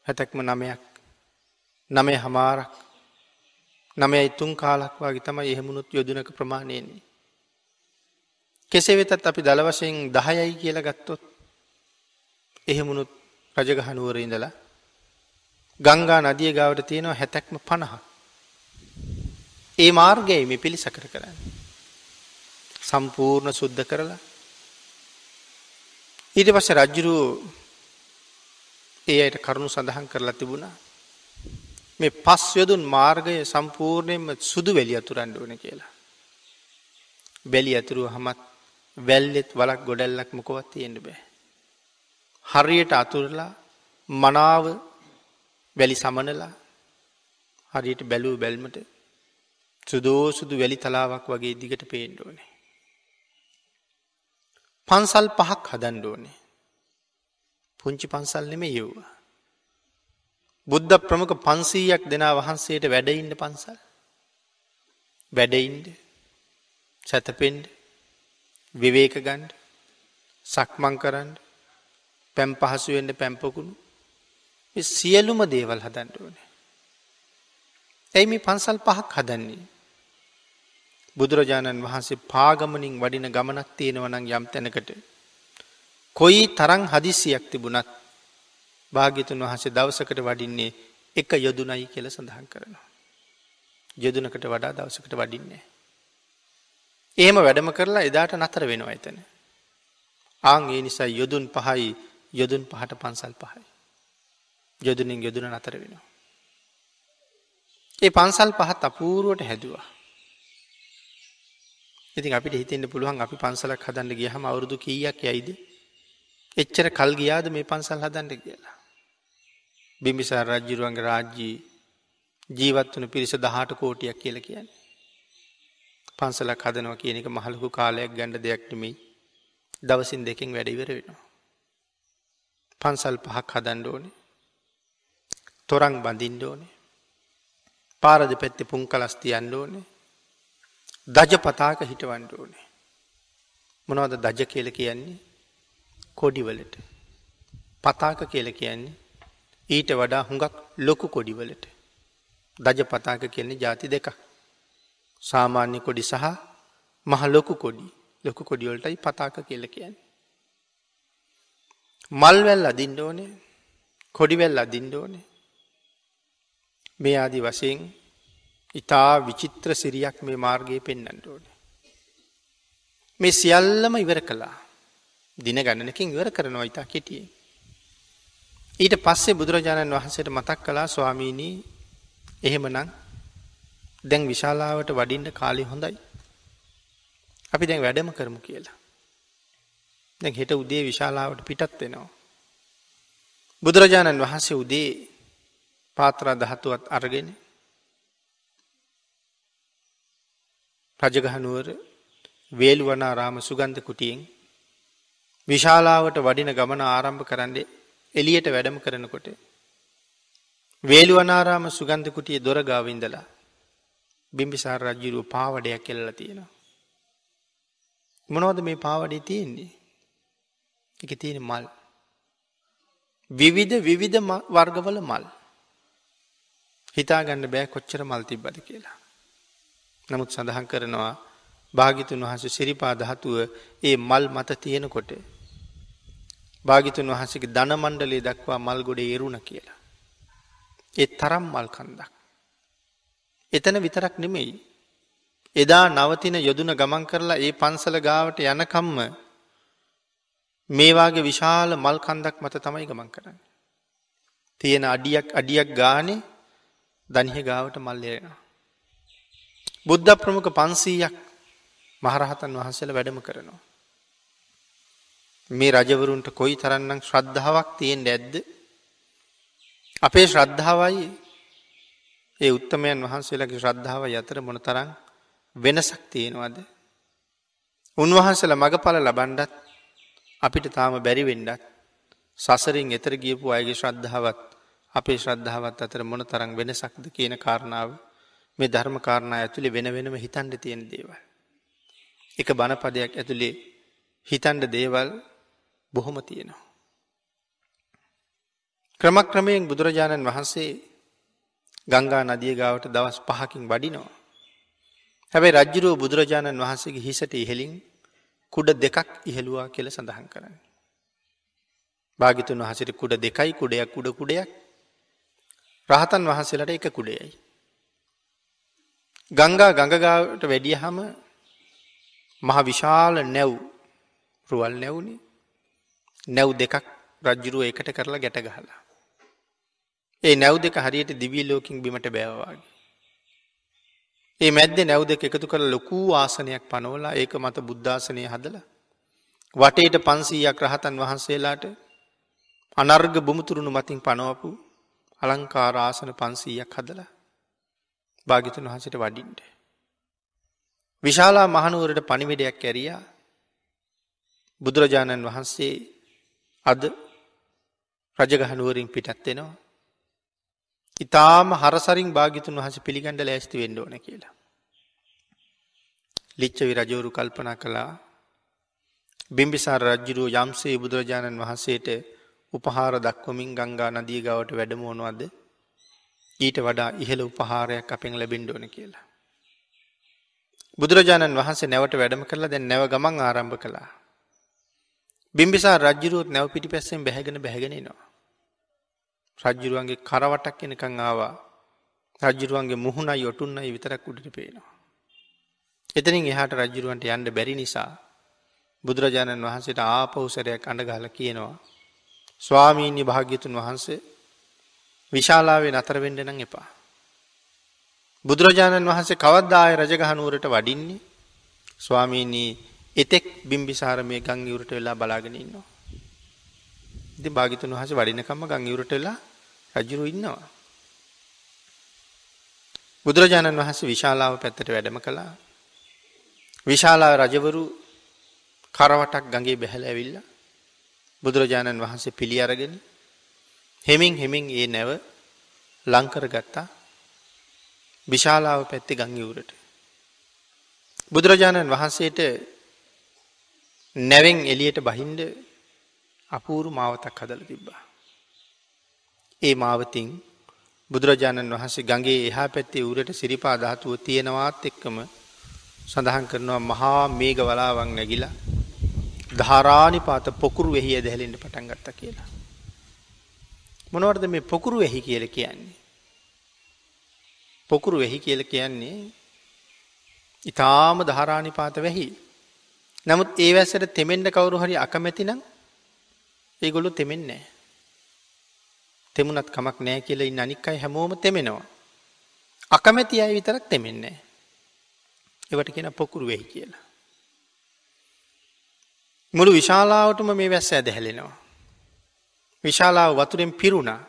හැතැක්ම නමයක් නමය හමාරක් නමයයි තුන් කාලක් වගේ තමයි එහෙමුණුත් යොදුනක ප්‍රමාණයෙන්නේ. කෙසේ වෙතත් අපි දළ වශයෙන් දහයයි කියල ගත්තොත් එහෙමුණුත් රජගහනුවර ඉඳලා ගංගා නදිය ගාවට තියෙනවා හැතැක්ම පණහ. ඒ මාර්ගය මේ පිළිසකර කරන්න. සම්පූර්ණ සුද්ධ කරලා ඊට පස්ස රජ්ජුරුව ඒ අයට කරුණු සඳහන් කරලා තිබුණා මේ පස් යොදුන් මාර්ගය සම්පූර්ණයෙන්ම සුදු වැලි අතුරන්න ඕන කියලා. බැලි ඇතුරුව හමත් වැල්ලෙත් වලක් ගොඩැල්ලක් මොකොවත් තියෙන්ට බෑ. හරියට අතුරලා මනාව වැලි සමනලා හරියට බැලූ බැල්මට සුදෝ සුදු වැලි තලාවක් වගේ දිගට පේෙන්ඩෝනේ. පන්සල් පහක් හදන්ඩෝනේ. පුංචි පන්සල් නෙම යව්වා. බුද්ධ ප්‍රමුඛ පන්සීයක් දෙනා වහන්සේට වැඩඉන්න පන්සල්. වැඩයින්ඩ සැතපෙන්ඩ විවේක ගණ්ඩ සක්මං කරන්න පැම් පහසුවෙන්ට පැම්පකුණු සියලුම දේවල් හදන්ට ඕන. ඇයි මේ පන්සල් පහක් හදන්නේ. බුදුරජාණන් වහන්සේ පාගමනින් වඩින ගමනක් තියෙනවනං යම් තැනකට. කොයි තරං හදිසියක් තිබුණත් භාග්‍යතුන් වහන්සේ දවසකට වඩින්නේ එක යොදුනයි කියල සඳහන් කරනවා. යොදුනකට වඩා දවසකට වඩින්නේ. එහෙම වැඩම කරලා එදාට නතර වෙනවා එතන. ආං ඒ නිසා යොදුන් පහයි යොදුන් පහට පන්සල් පහයි. යොදුනින් යොදුන නතර වෙනවා. ඒ පන්සල් පහත් අපූරුවට හැදවා. ඉතින් අපිට හිතෙන්ට පුළුවන් අපි පන්සලක් හදන්න ගියහම අවුරුදු කීයක් යයිද එච්චර කල් ගියාද මේ පන්සල් හදන්ට කියලා. බිම්බිසාර රජ්ජුරුවන්ගේ රාජ්‍යී ජීවත් වන පිරිස දහට කෝටියක් කියල කියන්නේ. පන්සලක් හදනවා කියන එක මහලකු කාලයක් ගැන්ඩ දෙයක් නෙමෙයි දවසින් දෙකින් වැඩිවර වෙනවා. පන්සල් පහක් හදන්ඩ ඕනේ. තොරං බඳින්ඩ ඕනේ. පාරද පැත්ති පුන් කලස්ති අන්ඩ ඕනේ. දජ පතාක හිටවන්ඩ ඕනේ. මොනවද දජ කියල කියන්නේ? කොඩිවලට පතාක කියල කියන්නේ ඊට වඩා හුඟක් ලොකු කොඩිවලට දජ පතාක කියන්නේ ජාති දෙකක්. සාමාන්‍ය කොඩි සහ මහ ලොකු කොඩි. ලොකු කොඩිවලටයි පතාක කියල කියන්නේ. මල්වැල් අදින්ඩ ඕනේ කොඩිවැල් අදින්ඩ ඕනේ මේ ආදි වශයෙන් ඉතා විචිත්‍ර සිරියක් මේ මාර්ගයේ පෙන්න්නට ඕනේ. මේ සියල්ලම ඉවර කළා දින ගණනකින් ඉවර කරනවා ඉතා කෙටියේ. ඊට පස්සේ බුදුරජාණන් වහන්සේට මතක් කලා ස්වාමීණී එහෙමනං දැන් විශාලාවට වඩින්ට කාලි හොඳයි. අපි දැන් වැඩම කරමු කියලා. දැන් හෙට උදේ විශාලාවට පිටත් වෙනවා. බුදුරජාණන් වහන්සේ උදේ පාත්‍රා දහතුවත් අරගෙන රජගහනුවර වේල්ුවනාරාම සුගන්ධ කුටියෙන් විශාලාවට වඩින ගමන ආරම්භ කරන්නේ එලියට වැඩම කරනකොට. වේළුවනාරාම සුගන්ධ කුටිය දොරගාවින්දලා බිම්බිසාර රජ්ජුරුව පාවඩයක් කෙල්ල තියෙනවා. මොනවද මේ පාවඩේ තියෙන්නේ. එක තියෙන මල්. විවිධ විවිධ වර්ගවල මල්. හිතාගන්න බෑ කොච්චර මල් තිබ්බද කියලා. නමුත් සඳහන් කරනවා භාගිතුන් වහස සිරිපා දහතුව ඒ මල් මත තියෙනකොට භාගිතුන් වහසගේ ධනමණ්ඩලේ දක්වා මල් ගොඩ එරුණ කියලා. ඒ තරම් මල් කන්දක්. එතන විතරක් නෙමෙයි. එදා නවතින යොදුන ගමන් කරලා ඒ පන්සල ගාවට යනකම්ම මේවාගේ විශාල මල් කන්දක් මත තමයි ගමන් කරන්න. තියෙන අඩියක් අඩියක් ගානේ දනිහ ගාවට මල්ලයනවා. බුද්ධ ප්‍රමුඛ පන්සීයක් මහරහතන් වහන්සේල වැඩම කරනවා. මේ රජවරුන්ට කොයි තරන්නම් ශ්‍රද්ධාවක් තියෙන් ඇද්ද. අපේ ශ්‍රද්ධාවයි ඒ උත්තමයන් වහන්සේලගේ ශ්‍රද්ධාව යතර මොන තරං වෙනසක් තියෙනවද. උන්වහන්සල මගඵල ලබන්ඩත් අපිට තාම බැරිවෙන්ඩත් සසරින් එතර ගියපු අයගේ ශ්‍රද්ධාවත් අපේ ශ්‍රද්ධාවත් අතර මොන තරං වෙනසක්ද කියන කාරණාව මේ ධර්ම කාරණා ඇතුළේ වෙන වෙනම හිතන්ඩ තියෙන දේවල්. එක බණපදයක් ඇතුළේ හිතන්ඩ දේවල් බොහොම තියෙනවා. ක්‍රමක්‍රමයෙන් බුදුරජාණන් වහන්සේ ගංගා නදිය ගාවට දවස් පහකින් වඩිනවා. හැබැයි රජ්ජුරුව බුදුරජාණන් වහන්සේගේ හිසට ඉහෙලින් කුඩ දෙකක් ඉහළුවා කියල සඳහන් කරන්න. භාගිතුන් වහසට කුඩ දෙකයි කුඩයක් කුඩ කුඩයක් රහතන් වහන්සේලට එක කුඩයයි. ගංගා ගඟගාවට වැඩිය හම මහ විශාල නැව් රුවල් නැවුණේ නැව් දෙකක් රජ්ජුරුව එකට කරලා ගැට ගහලා. ඒ නැව් දෙක හරියට දිවී ලෝකින් බිමට බෑවවාගේ. ඒ මැද්ද නැව් දෙක එකතු කළ ලොකූ ආසනයක් පනෝලා ඒක මත බුද්ධාසනය හදල. වටේට පන්සීයක් රහතන් වහන්සේලාට අනර්ග බුමුතුරුණු මතින් පනවපු අලංකාරාසන පන්සීයක් හදලා භාගිතුන් වහසට වඩින්ට. විශාලා මහනුවරට පනිවිඩයක් ඇරියා බුදුරජාණන් වහන්සේ අද රජගහනුවරින් පිටත්වෙනවා. ඉතාම හරසරින් භාගිතුන් වහස පිළිගණඩ ලෑස්ති වෙන්න ඕන කියලා. ලිච්චවි රජෝරු කල්පනා කළා බිම්බිසාර රජ්ජුරුව යම්සේ බුදුරජාණන් වහන්සේට උපහාර දක්වමින් ගංගා නදිය ගවට වැඩමෝනුවද ඊට වඩා ඉහළ උපහාරයක් අපෙන් ලැබෙන්ඩ ඕන කියලා. බුදුරජාණන් වහන්සේ නැවට වැඩම කරලා දැන් නැව ගමන් ආරම්භ කළා. බිම්බිසා රජ්ජුරුවත් නැව පිටි පැස්සෙන් බැහැගෙන බැහැගෙනනවා. රජ්ජුරුවන්ගේ කරවටක් එනකං ආවා රජ්ජුරුවන්ගේ මුහුණයි ඔටුන්නයි විතරක් උඩට පේනවා. එතනින් එහාට රජ්ජුරුවන්ට යන්න බැරි නිසා බුදුරජාණන් වහන්සේට ආපවසරයක් අඩගහල කියනවා. ස්වාමීණ්‍ය භාග්‍යතුන් වහන්සේ විශාලාවේ නතර වෙන්ඩ නම් එපා. බුදුරජාණන් වහන්සේ කවද්දාය රජගහනුවරට වඩින්නේ ස්වාමීණී එතෙක් බිම්බිසාර මේ ගං ඉවරට වෙලා බලාගෙන ඉන්නවා. ඉති භාගිතුන් වහස වඩිනකම්ම ගං ඉවරට වෙලා රජුරු ඉන්නවා. බුදුරජාණන් වහන්සේ විශාලාව පැත්තට වැඩම කළා. විශාලා රජවරු කරවටක් ගගේ බැහැල ඇවිල්ල බුදුරජාණන් වහන්සේ පිළි අරගෙන හෙමින් හෙමින් ඒ නැව ලංකර ගත්තා විශාලාව පැත්ති ගංගිවුරට. බුදුරජාණන් වහන්සේට නැවෙන් එලියට බහින්ඩ අපූරු මාවතක් හදල තිබ්බා. ඒ මාවතින් බුදුරජාණන් වහන්සේ ගගේ එහා පැත්තේ උරට සිරිපා ධාතුව තියෙනවාත් එක්කම සඳහන් කරනවා මහා මේග වලාවන් නැගිලා ධාරාණි පාත පොකුරු වෙහිය දැහෙලෙන්ට පටන් ගත්ත කියලා. මොනවර්ද මේ පොකුරු වෙහි කියල කියන්නේ. පොකුරු වෙහි කියල කියන්නේ ඉතාම ධාරාණි පාත වැහි නමුත් ඒ වැසට තෙමෙන්ට කවරු හරි අකමැති නම් ඒගොලු තෙමෙන්නේ. තෙමුණත් කමක් නෑ කියල ඉන්න අනික්කයි හැමෝම තෙමෙනවා. අකමැති අය විතරක් තෙමෙන්නේ. එවට කියෙන පොකුරු වෙහි කියලා. මුළු විශාලාවටම මේ වැස්ස ඇද හැලෙනවා. විශාලාව වතුරෙන් පිරුණා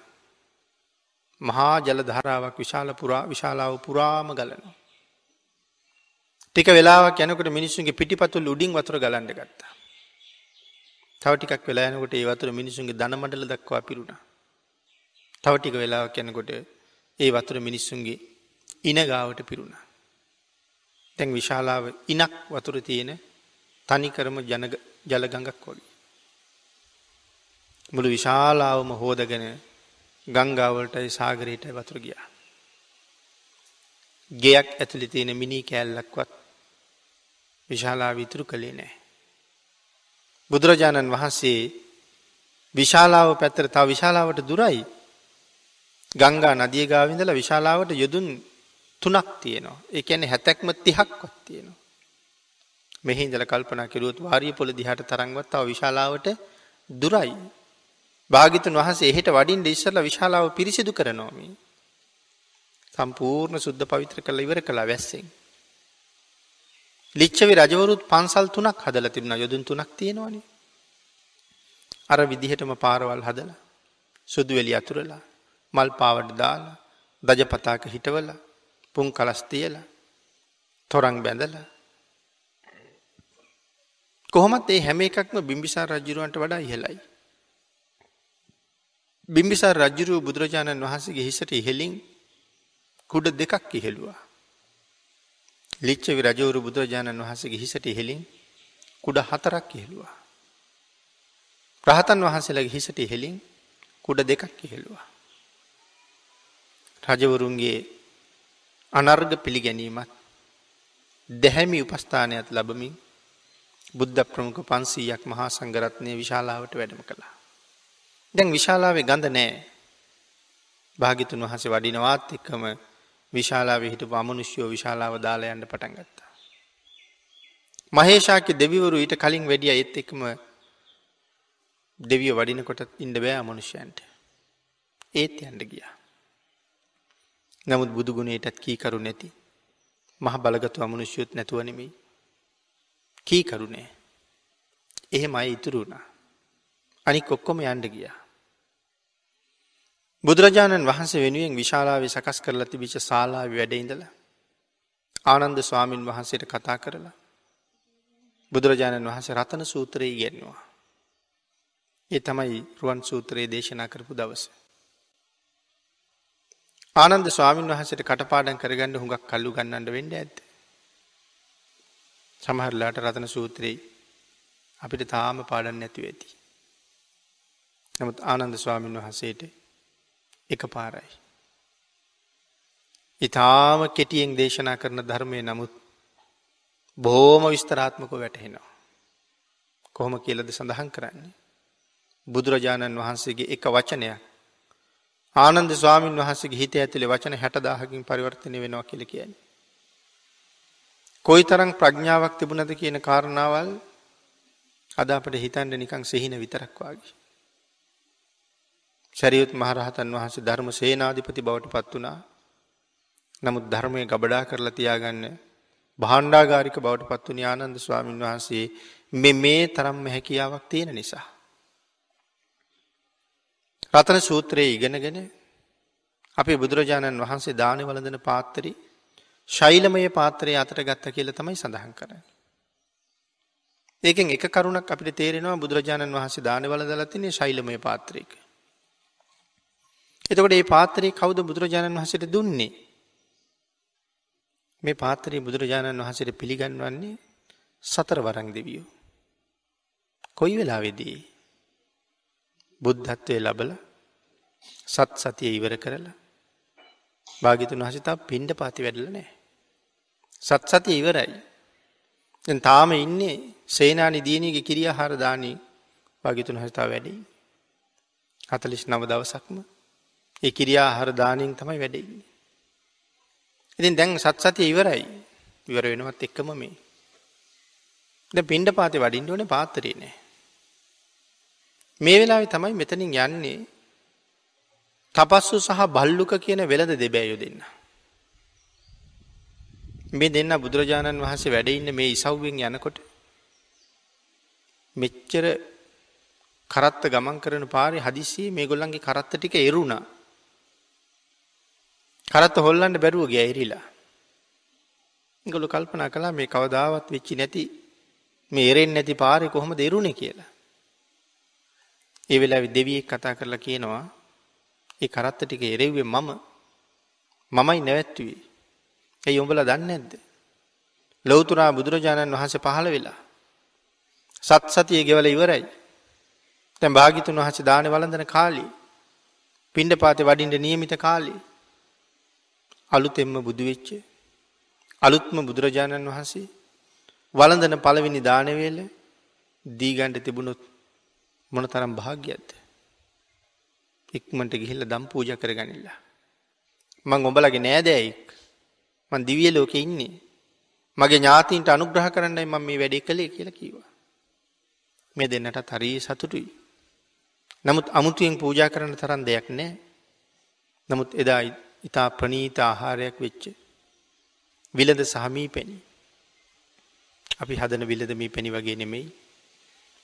මහා ජල ධාරාවක් විශාල පුරා විශාලාව පුරාම ගලනවා. ටික වෙලාවක් යනකට මිනිස්සුන්ගේ පිටිපතුල් උඩින් වතුර ගලන්ඩ ගත්තා. තව ටිකක් වෙලා යනකොට ඒ වතුර මිනිසුන්ගේ දනමඩල දක්වා පිරුණා. තව ටික වෙලාවක් යනකොට ඒ වතුර මිනිස්සුන්ගේ ඉනගාවට පිරුණා. තැන් විශාලාව ඉනක් වතුර තියෙන තනිකරම ජලගඟක් වගේ. මුළු විශාලාවම හෝදගෙන ගංගාවලටයි සාගරයටයි වතුර ගියා. ගෙයක් ඇතුළි තියෙන මිනි කෑල්ලක්වත් විශාලා විතුරු කළේ නෑ. බුදුරජාණන් වහන්සේ විශාලාව පැත්තර තා විශාලාවට දුරයි ගංගා නදිය ගාවිඳල විශාලාවට යොදුන් තුනක් තියෙනවා එකන හැතැක්ම තිහක්වත් තියෙනවා. මෙහින්දල කල්පනා කිරුවත් වාරිය පොළ දිහට තරංවත් තාව විශාලාවට දුරයි. භාගිතන් වහන්සේ එහෙට වඩින් ඉස්සරල විශාලාව පිරිසිදු කරනෝමී. සම්පූර්ණ සුද්ධ පවිත්‍ර කළ ඉවර කලා වැස්සෙන්. ලිච්චවි රජවරුත් පන්සල් තුනක් හදල තිබුණ යොදුන් තුනක් තියෙනවානි. අර විදිහටම පාරවල් හදල සුදුවෙලි අතුරලා මල් පාවඩ දාලා දජපතාක හිටවල පුන් කලස්තියලා තොරං බැඳල කොහොමත් ඒ හැම එකක්ම බිම්බිසාර රජ්ජුරුවන්ට වඩා ඉහලයි. බිම්බිසාර රජ්ජුරුව බුදුරජාණන් වහන්සේගේ හිසට ඉහෙලින් කුඩ දෙකක් ඉහෙළුවා. ලිච්චවි රජවරු බුදුරජාණන් වහන්සේගේ හිසට ඉහෙලින් කුඩ හතරක් ඉහෙළුවා. ප්‍රහතන් වහන්සේලගේ හිසට ඉහෙලින් කුඩ දෙකක් ඉහෙළුවා. රජවරුන්ගේ අනර්ග පිළිගැනීමත් දැහැමි උපස්ථානයක් ලබමින් බුද්ධ ප්‍රමුඛ පන්සීයක් මහා සංගරත්නය විශාලාවට වැඩම කළා. දැන් විශාලාවේ ගඳ නෑ භාගිතුන් වහස වඩිනවාත් එක්කම විශාලාව හිටු අමනුෂ්‍යෝ විශාලාව දාලා යන්න පටන් ගත්තා. මහේෂාක්‍ය දෙවිවරු ඊට කලින් වැඩිය එත් එකම දෙවිය වඩිනකොට ඉන්ඩ බෑ අමනුෂ්‍යයන්ට. ඒත් යන්ඩ ගියා. නමුත් බුදුගුණේටත් කීකරු නැති. මහ බලගතු අමනුෂ්‍යයුත් නැතුවනෙමයි. කීකරුණේ. එහෙම අයි ඉතුරුුණා. අනික් ඔක්කොම යන්ඩ ගියා. බුදුරජාණන් වහන්සේ වෙනුවෙන් විශාලාවේ සකස් කරලා තිබිච ශාලාව වැඩඉඳල ආනන්ද ස්වාමීන් වහන්සේට කතා කරලා බුදුරජාණන් වහන්සේ රතන සූත්‍රයේ ගෙන්නවා. ඒ තමයි රුවන් සූත්‍රයේ දේශනා කරපු දවස. ආනන්ද ස්වාමීන් වහසට කටපාඩන් කරගන්න හුඟක් කල්ලු ගන්නට වෙන්න ඇත්ත. සමහරලාට රතන සූත්‍රයේ අපිට තාම පාඩන් නැතිව ඇති. නමුත් ආනන්ද ස්වාමීන් වහන්සේට එක පාරයි. ඉතාම කෙටියෙන් දේශනා කරන ධර්මය නමුත් බොහෝම විස්තරාත්මක වැටහෙනවා. කොහොම කියලද සඳහන් කරන්නේ. බුදුරජාණන් වහන්සේගේ එක වචනයක් ආනන්ද ස්වාමීන් වහන්සේගේ හිත ඇතුළේ වචන හැටදාහකින් පරිවර්තනය වෙනවා කියල කියන්නේ. කොයි තරං ප්‍රඥාවක් තිබුණද කියන කාරණාවල් අද අපට හිතන්ඩ නිකං සිහින විතරක් වගේ. සැරියුත් මහරහතන් වහන්සේ ධර්ම සේනාධිපති බවට පත් වනා නමුත් ධර්මය ගබඩා කරලා තියාගන්න භාණ්ඩාගාරික බවට පත්තු ඥානන්ද ස්වාමීන් වහන්සේ මෙ මේ තරම්ම හැකියාවක් තියෙන නිසා. රතන සූත්‍රයේ ඉගෙනගෙන අපි බුදුරජාණන් වහන්සේ දාන වලඳන පාත්තරි ශෛලමය පාත්‍රය අතර ගත්ත කියල තමයි සඳහන් කරන්න. ඒකෙන් එක කරුණක් අපිට තේරෙනවා බුදුරජාණන් වහන්සේ දානවල දලතින්නේ ශෛලමය පාත්‍රයක. එතකොට ඒ පාත්‍රයේ කවුද බුදුරජාණන් වහසට දුන්නේ. මේ පාත්‍රයේ බුදුරජාණන් වහසට පිළිගන්වන්නේ සතර වරං දෙවියෝ. කොයි වෙලා වෙදී. බුද්ධත්වය ලබල සත් සතිය ඉවර කරලා භාගිතුන් වහසිතා පින්ඩ පාති වැඩල නෑ. සත් සතිය ඉවරයි. තාම ඉන්නේ සේනානි දීනීගේ කිරිය හාරදානී භාගිතුන් හස්තා වැඩයි. හතලිස් නව දවසක්ම ඒ කිරියා හර දානයෙන් තමයි වැඩෙන්නේ. ඉතින් දැන් සත් සතිය ඉවරයි ඉවර වෙනවත් එක්කම මේ. ද පින්ඩ පාති වඩින්ට ඕන පාතරේ නෑ. මේ වෙලාවෙ තමයි මෙතනින් යන්නේ තපස්සු සහ බල්ලුක කියන වෙළඳ දෙබෑයු දෙන්න. මේ දෙන්න බුදුරජාණන් වහන්සේ වැඩඉන්න මේ ඉසව්වෙන් යනකොට මෙච්චර කරත්ත ගමන් කරන පාරි හදිසියේ මේ ගොල්ලන්ගේ කරත්ත ටික එරුණා. කරත්ත හොල්ලන්ට බැරුව ගැයිරිලා. ගොලු කල්පනා කලා මේ කවදාවත් වෙච්චි නැති මේ එරෙන් නැති පාරි කොහොම දෙරුණේ කියලා. ඒ වෙලා දෙවියෙක් කතා කරලා කියනවා ඒ කරත්ත ටික එරෙව්වේ මම මමයි නැවැත්තුවේ. ඇයි උඹල දන්නේ නැද්ද? ලෞතුරා බුදුරජාණන් වහන්සේ පහළ වෙලා සත් සතිය ගෙවල ඉවරයි. දැන් භාග්‍යතුන් වහන්සේ දානේ වළඳන කාලේ පිණ්ඩපාතේ වඩින්න නියමිත කාලේ අලුතෙන්ම බුදු වෙච්ච අලුත්ම බුදුරජාණන් වහන්සේ වළඳන පළවෙනි දාන වේල දී ගන්න තිබුණොත් මොන තරම් භාග්‍යයක්ද? ඉක්මනට ගිහිල්ලා දම් පූජා කරගනිලා. මං උඹලගේ නෑදෑයෙක් මං දිව්‍ය ලෝකේ ඉන්නේ. මගේ ඥාතීන්ට අනුග්‍රහ කරන්නයි මම මේ වැඩේ කළේ කියලා කිව්වා. මේ දෙන්නටත් හරි සතුටුයි. නමුත් අමුතුවෙන් පූජා කරන්න තරම් දෙයක් නෑ. නමුත් එදා ඉතා ප්‍රනීත ආහාරයක් වෙච්ච විලද සහමී පැණි අපි හදන විලද මේ පැණි වගේ නෙමෙයි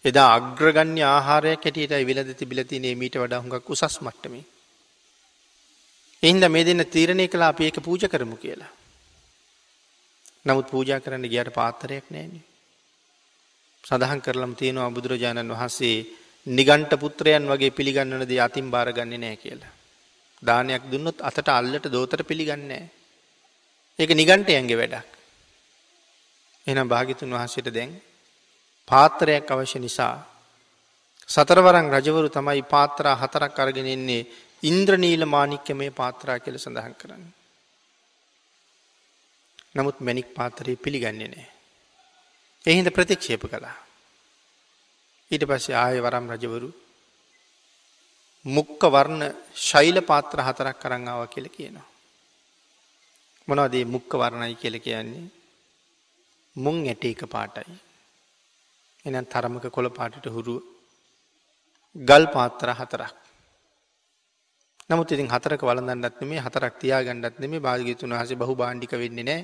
එදා අග්‍රගන්‍ය ආහාරයක් හැටියට විලද තිබිල තිනේ මීට වඩා හුඟක් උසස් මට්ටමේ. එහින්ද මේ දෙන්න තීරණය කළා අපි ඒක පූජ කරමු කියලා. නමුත් පූජා කරන්න ගියට පාත්තරයක් නෑනේ. සඳහන් කරලම් තියෙනවා බුදුරජාණන් වහන්සේ නිගන්ට පුත්‍රයන් වගේ පිළිගන්නන දේ අතින් බාරගන්නේ නෑ කියලා. දානයක් දුන්නොත් අතට අල්ලට දෝතර පිළිගන්නේ. ඒක නිගන්ටයන්ගේ වැඩක්. එනම් භාගිතුන් වහන්සේට දැන් පාත්‍රයක් අවශ්‍ය නිසා සතරවරං රජවරු තමයි පාත්‍රා හතරක් අරගෙන එන්නේ ඉන්ද්‍රනීල මානික්‍ය මේ පාත්‍රා කියල සඳහන් කරන්න. නමුත් මැනික් පාතරයේ පිළිගන්නේ නෑ. එහින්ද ප්‍රතික්ෂේප කළා. ඊට පස්සේ ආය වරම් රජවරු මුක්ක වර්ණ ශෛල පාත්‍ර හතරක් කරංාව කියල කියනවා. මොනවදේ මුක්ක වර්ණයි කියල කියන්නේ මුං ඇට එක පාටයි. එනම් තරමක කොළ පාටට හුරුව ගල් පාත්තර හතරක්. නමුත් ඉතින් හතරක වලඳන්නත් මේ හතරක් තියා ගණ්ඩත් මේ භාගතුන් වහස බහු බාණ්ඩික වෙන්නේ නෑ.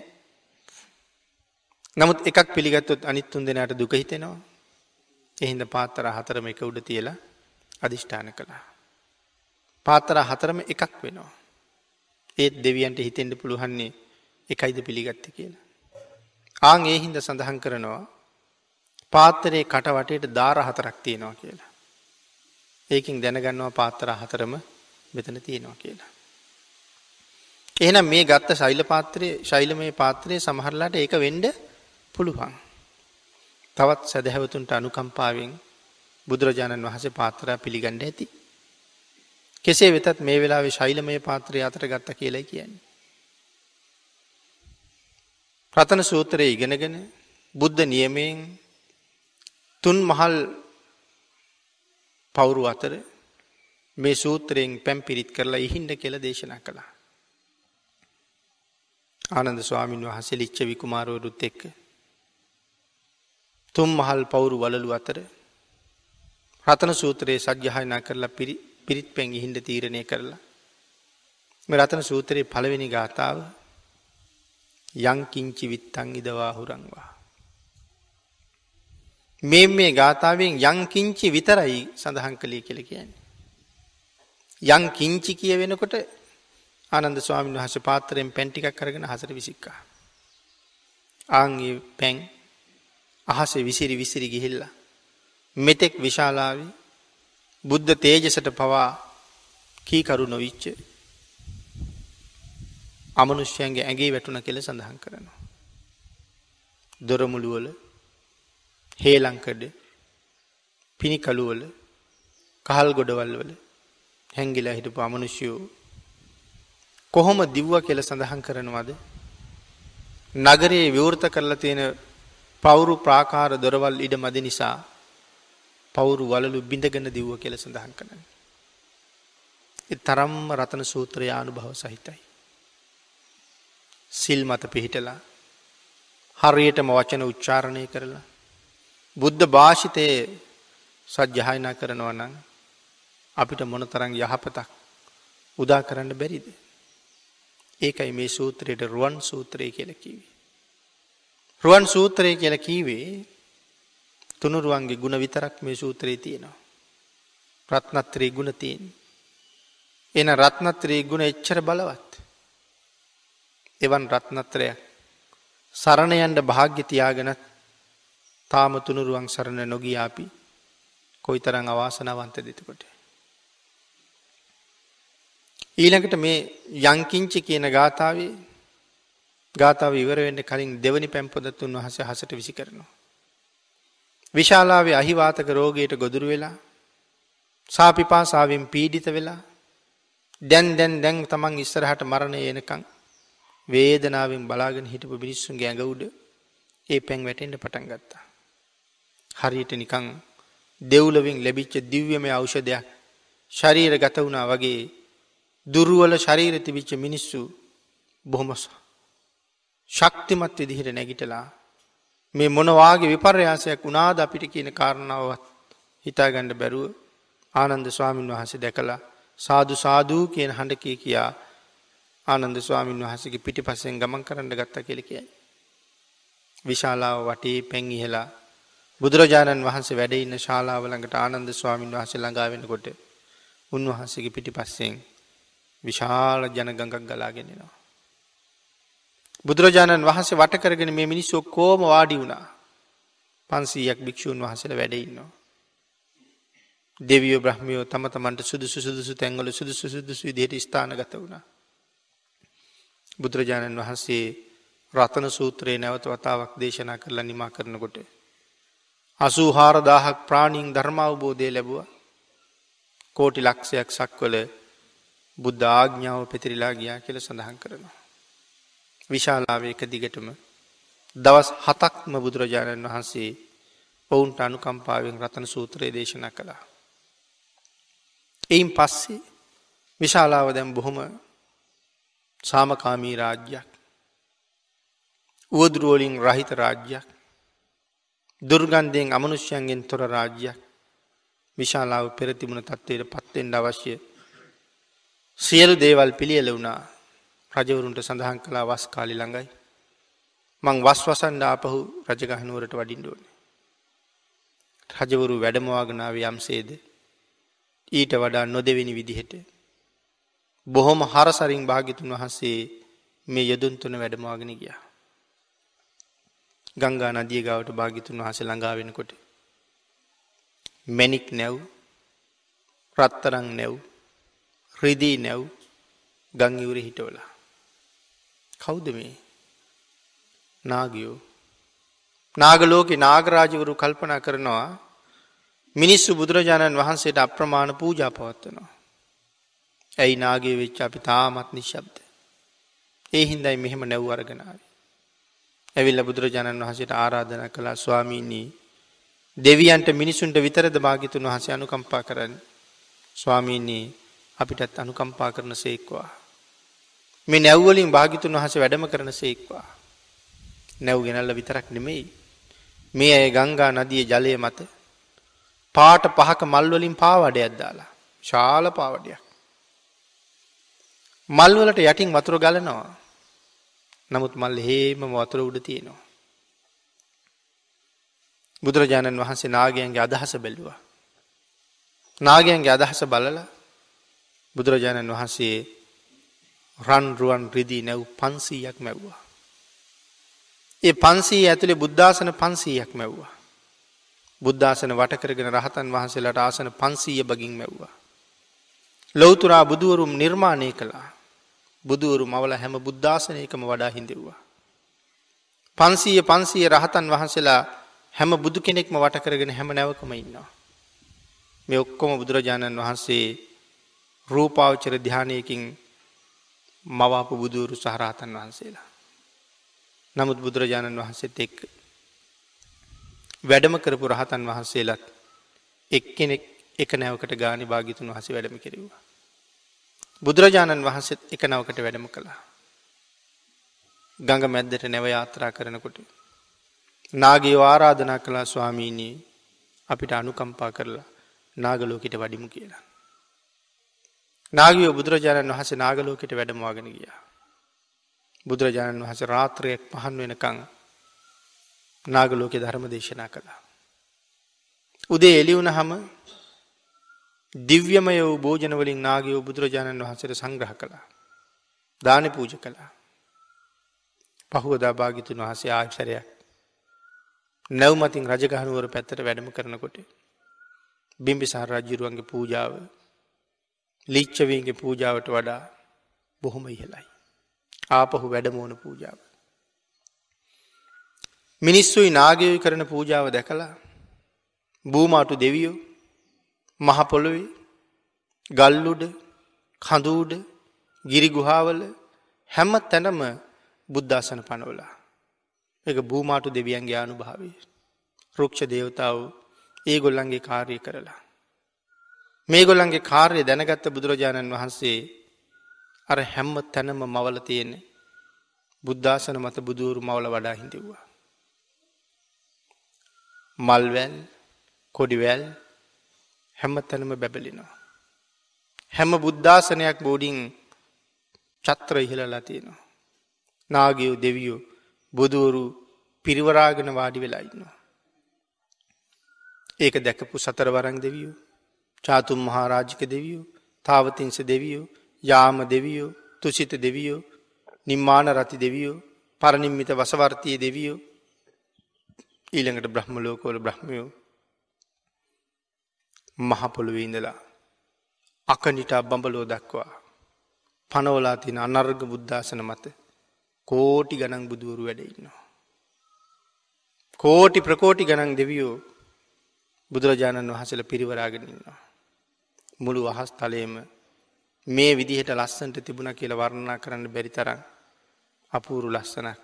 නමුත් එකක් පිළිගත්තොත් අනිත්තුන් දෙනට දුක හිතෙනවා. එහින්ද පාත්තර හතරම එක උඩ තියලා අධිෂ්ඨාන කළා. පාත්තර හතරම එකක් වෙනවා. ඒත් දෙවියන්ට හිතෙන්ට පුළුවන්නේ එකයිද පිළිගත්ත කියලා. ආං ඒ හින්ද සඳහන් කරනවා පාත්තරයේ කට වටේට දාර හතරක් තියෙනවා කියලා. ඒකින් දැනගන්නවා පාත්තර හතරම මෙතන තියෙනවා කියලා. එහෙනම් මේ ගත්ත ශෛල පාත්‍රයේ ශෛලමය පාත්‍රයේ සමහරලාට ඒක වෙන්ඩ පුළුවන්. තවත් සැදැහැවතුන්ට අනුකම්පාවෙන් බුදුරජාණන් වහසේ පාත්තරා පිළිගණ්ඩ ඇති. කෙසේ වෙතත් මේ වෙලාවේ ශෛලමය පාත්‍රය අතර ගත්ත කියලයි කියන්නේ. ප්‍රථන සූත්‍රය ඉගෙනගෙන බුද්ධ නියමයෙන් තුන් මහල් පවුරු අතර මේ සූත්‍රයෙන් පැම් පිරිත් කරලා ඉහින්ඩ කෙල දේශනා කළා. ආනන්ද ස්වාමීන් වහසේ ලිච්ච විකුමාරුවරුත් එක්ක. තුම් මහල් පවුරු වලලු අතර රතන සූත්‍රයේ සජ්්‍යහයනා කරලා පිරිත් පැන් ඉහින්ඩ තීරණය කරලා. මේ රතන සූත්‍රයේ පළවෙනි ගාථාව යංකිංචි විත්තං ඉදවා හුරංවා. මේ මේ ගාථාවෙන් යං කිංචි විතරයි සඳහන් කළේ කියලා කියන්නේ. යං කිංචි කිය වෙනකොට ආනන්ද ස්වාමීන් වහන්සේ පාත්‍රයෙන් පැන් ටිකක් අරගෙන හසට විසික්කා. ආන්ගේ පැන් අහසේ විසිරි විසිරි ගිහිල්ලා මෙතෙක් විශාලාවේ බුද්ධ තේජසට පවා කීකරු නොවිච්ච අමනුෂ්‍යයන්ගේ ඇගේ වැටුණ කෙල සඳහන් කරනවා. දොරමුළුවල හේලංකඩ පිණිකළුවල කහල් ගොඩවල් වල හැංගිලා හිටපු අමනුෂ්‍යයෝ කොහොම දිව්ව කෙල සඳහන් කරනවද නගරයේ විවෘත කරලා තියෙන පවුරු ප්‍රාකාර දොරවල් ඉඩ මදි නිසා පවුරු වලලු බිඳගෙන දිව්ව කෙල සඳහන් කරන. තරම්ම රතන සූත්‍රය අනුභව සහිතයි. සිල් මත පිහිටලා හරියටම වචන උච්චාරණය කරලා බුද්ධ භාෂිතය සජ්්‍යහයනා කරනවා නම් අපිට මොන තරං යහපතක් උදා කරන්න බැරිද. ඒකයි මේ සූත්‍රයට රුවන් සූත්‍රය කියල කිවේ. රුවන් සූත්‍රය කියල කීවේ තුනුරුවන්ගේ ගුණ විතරක් මේ සූත්‍රයේ තියෙනවා. රත්නත්‍රී ගුණ තියෙන්. එන රත්නත්‍රී ගුණ එච්චර බලවත්. එවන් රත්නත්‍රයක් සරණයන්ට භාග්‍ය තියාගෙනත් තාම තුනුරුවන් සරණ නොගී අපි කොයි තරං අවාසනාවන්ත දෙතකොට. ඊළඟට මේ යංකිංචි කියන ගාථාවේ ගාථාව ඉවරවෙන්න කලින් දෙවනි පැම්පොදත් උන්වහස හසට විසි කරනවා. විශාලාවේ අහිවාතක රෝගයට ගොදුරු වෙලා සාපිපාසාාවෙන් පීඩිත වෙලා දැන් දැන් දැන් තමන් ඉස්සරහට මරණය එනකං වේදනාවෙන් බලාගෙන හිටපු මිනිස්සුන්ගේ ඇඟ උඩ ඒ පැන් වැටෙන්ට පටන් ගත්තා. හරියට නිකං දෙව්ලවින් ලැබිච්ච දිව්‍යමය අවෂධයක් ශරීර ගත වුණා වගේ දුරුවල ශරීර තිබිච්ච මිනිස්සු බොහොම ශක්තිමත් විදිහට නැගිටලා මේ මොනවාගේ විපර්යාසයක් වුණාද අපිට කියන කාරණාවත් හිතාගණ්ඩ බැරුව ආනන්ද ස්වාමීන් වහස දැකලා සාදු සාධූ කියන හඬකී කියා ආනන්ද ස්වාමීන් වහසගේ පිටි පස්සෙන් ගමන් කරන්න ගත්ත කෙල කියයි. විශාලාව වටේ පැන් ඉහලා බුදුරජාණන් වහන්සේ වැඩ ඉන්න ශාලාවලඟට ආනන්ද ස්වාමීන් වහස ළඟාවෙනකොට උන්වහන්සේගේ පිටි පස්සෙන් විශාල ජනගඟක් ගලාගෙනෙනවා. බුදුරජාණන් වහන්සේ වටකරගෙන මේ මිනිස්සු කෝම වාඩි වුණා පන්සීයක් භික්‍ෂූන් වහසල වැඩඉන්නවා. දෙවියෝ බ්‍රහ්මියෝ තම තමන්ට සුදුසු සුදුසු තැන්වල සුදුසු සුදුසු විදිහයට ස්ථානගත වුණා. බුදුරජාණන් වහන්සේ රතන සූත්‍රයේ නැවත වතාවක් දේශනා කරලා නිමා කරනකොට. අසූ හාරදාහක් ප්‍රාණීන් ධර්මාවබෝධය ලැබුව කෝටි ලක්ෂයක් සක්වල බුද්ධ ආග්ඥාව පෙතිරිලා ගියා කියල සඳහන් කරනවා. විශාලාවයක දිගටම දවස් හතක්ම බුදුරජාණන් වහන්සේ ඔවුන්ට අනුකම්පාවෙන් රතන සූත්‍රයේ දේශනා කළා. එයින් පස්සේ විශාලාව දැම් බොහොම සාමකාමී රාජ්‍යයක්. උවදුරුවලින් රහිත රාජ්‍යයක්. දුර්ගන්ධයෙන් අමනුෂ්‍යයන්ගෙන් තොර රාජ්‍යයක්. විශාලාව පෙරතිබුණ තත්වයට පත්තෙන්ට අවශ්‍ය සියලු දේවල් පිළියල වුණා. රජවරුන්ට සඳහන් කලා වස් කාලි ළඟයි මං වස් වසන්ඩ ආපහු රජගහනුවරට වඩින්ඩුවන රජවරු වැඩමවාගනාව යම්සේද ඊට වඩා නොදෙවෙනි විදිහට බොහොම හරසරින් භාගිතුන් වහන්සේ මේ යොදුන් තුන වැඩමවාගෙන ගිය. ගංගා නදිය ගවට භාගිතුන් වහස ළඟා වෙනකොට. මැනික් නැව් රත්තරං නැව් රිදී නැව් ගංගිවර හිටවලා. කෞුද මේ නාගියෝ නාගලෝක නාගරාජවරු කල්පනා කරනවා මිනිස්සු බුදුරජාණන් වහන්සේට අප්‍රමාණ පූජා පවත්වනවා. ඇයි නාගේ වෙච්ච අපි තාමත් නිශ්ශබ්ද. ඒ හින්දයි මෙහෙම නැව් අරගෙනාව. ඇවිල්ල බුදුරජාණන් වහසට ආරාධන කලා ස්වාමීනී දෙවියන්ට මිනිසුන්ට විතරද භාගිතුන් වහස අනුකම්පා කරන්න ස්වාමීනී අපිටත් අනුකම්පා කරන සේක්වා. මේ නැව්වලින් භාගිතුන් වහස වැඩම කරන සේක්වා. නැව් ගෙනල්ල විතරක් නෙමෙයි. මේ ඇය ගංගා නදිය ජලය මත පාට පහක මල්වලින් පාවඩයක් දාලා ශාල පාවඩයක්. මල්වලට යටින් වතුර ගලනවා. නමුත් මල් හේම වතුර උඩ තියෙනවා. බුදුරජාණන් වහන්සේ නාගයන්ගේ අදහස බැලුවා. නාගයන්ගේ අදහස බලල බුදුරජාණන් වහන්සේ රන්රුවන් රිදී නැව් පන්සීයක් මැව්වා. ඒ පන්සී ඇතුළේ බුද්ධාසන පන්සීයක් මැව්වා. බුද්ධාසන වටකරගෙන රහතන් වහන්සේලට ආසන පන්සීය බගින් මැව්වා. ලොවතුරා බුදුවරුම් නිර්මාණය කළා. බුදුවරු මවල හැම බුද්ධාසනයකම වඩා හිඳෙව්වා. පන්සීය පන්සීය රහතන් වහන්සේලා හැම බුදු කෙනෙක්ම වටකරගෙන හැම නැවකම ඉන්නවා. මේ ඔක්කොම බුදුරජාණන් වහන්සේ රූපාවචර ධ්‍යානයකින් මවාපු බුදුවරු සහරහතන් වහන්සේලා. නමුත් බුදුරජාණන් වහන්සේත් එක් වැඩම කරපු රහතන් වහන්සේලත් එක්කෙනෙක් එක නැවකට ගානි භාගිතුන් වහස වැඩම කෙරවා. බුදුරජාණන් වහන්සේත් එක නවකට වැඩම කළා. ගඟ මැද්දට නැව යාත්‍රා කරනකොට. නාගේ ආරාධනා කලා ස්වාමීනී අපිට අනුකම්පා කරලා නාගලෝකට වඩිමු කියලා. නාගියෝ බුදුරජාණන් වහස නාගලෝකට වැඩමවාගෙන ගිය. බුදුරජාණන් වහස රාත්‍රයක් පහන් වෙනකං නාගලෝක ධර්ම දේශනා කළා. උදේ එලිවුණ හම දිව්‍යමය වූ භෝජනවලින් නාගයෝ බුදුරජාණන් වහන්සට සංග්‍රහ කළා. දාන පූජ කළා. පහුවදා භාගිතුන් වහසේ ආක්ෂරයක් නැව්මතින් රජගහනුවර පැත්තට වැඩම කරනකොට. බිම්බිසාර රජ්ජුරුවන්ගේ පූජාව ලිච්චවීන්ගේ පූජාවට වඩා බොහොම ඉහලයි. ආපහු වැඩමෝන පූජාව. මිනිස්සුයි නාගයෝයි කරන පූජාව දැකලා බූමාටු දෙවියෝ මහපොළොවේ ගල්ලුඩ කඳූඩ ගිරි ගුහාවල හැම්ම තැනම බුද්ධාසන පනවලා එක බූමාටු දෙවියන්ගේ ආනු භාවී රුක්ෂ දේවතාව ඒ ගොල්ලන්ගේ කාර්ය කරලා. මේ ගොල්ලන්ගේ කාර්ය දැනගත්ත බුදුරජාණන් වහන්සේ අර හැම්ම තැනම මවල තියෙන්නේ බුද්ධාසන මත බුදුවරු මවල වඩා හිඳව්වා. මල්වැල් කොඩිවැල් හැම තැනම බැබලිනවා. හැම බුද්ධාසනයක් බෝඩිං චත්‍ර ඉහලලා තියෙනවා. නාගයෝ දෙවියෝ බුදුවරු පිරිවරාගෙන වාඩි වෙලා ඉන්නවා. ඒක දැකපු සතරවරං දෙවියෝ චාතුම් මහාරාජික දෙවියෝ තාවතිංස දෙවියෝ යාම දෙවියෝ තුසිත දෙවියෝ නිම්මාන රති දෙවියෝ පරනිම්මිත වසවර්තය දෙවියෝ ඊළඟට බ්‍රහ්ම ලෝකෝල බ්‍රහ්මයෝ මහපොළොවීඳලා අකනිටා බඹලෝ දක්වා පනවලා තින අනර්ග බුද්ධාසන මත කෝටි ගණන් බුදුවරු වැඩඉන්නවා. කෝටි ප්‍රකෝටි ගණන් දෙවියෝ බුදුරජාණන් වහසල පිරිවරාගෙනන්නවා. මුළු අහස් තලේම මේ විදිහට ලස්සන්ට තිබුණ කියල වර්ණනා කරන්න බැරි තරම් අපූරු ලස්සනක්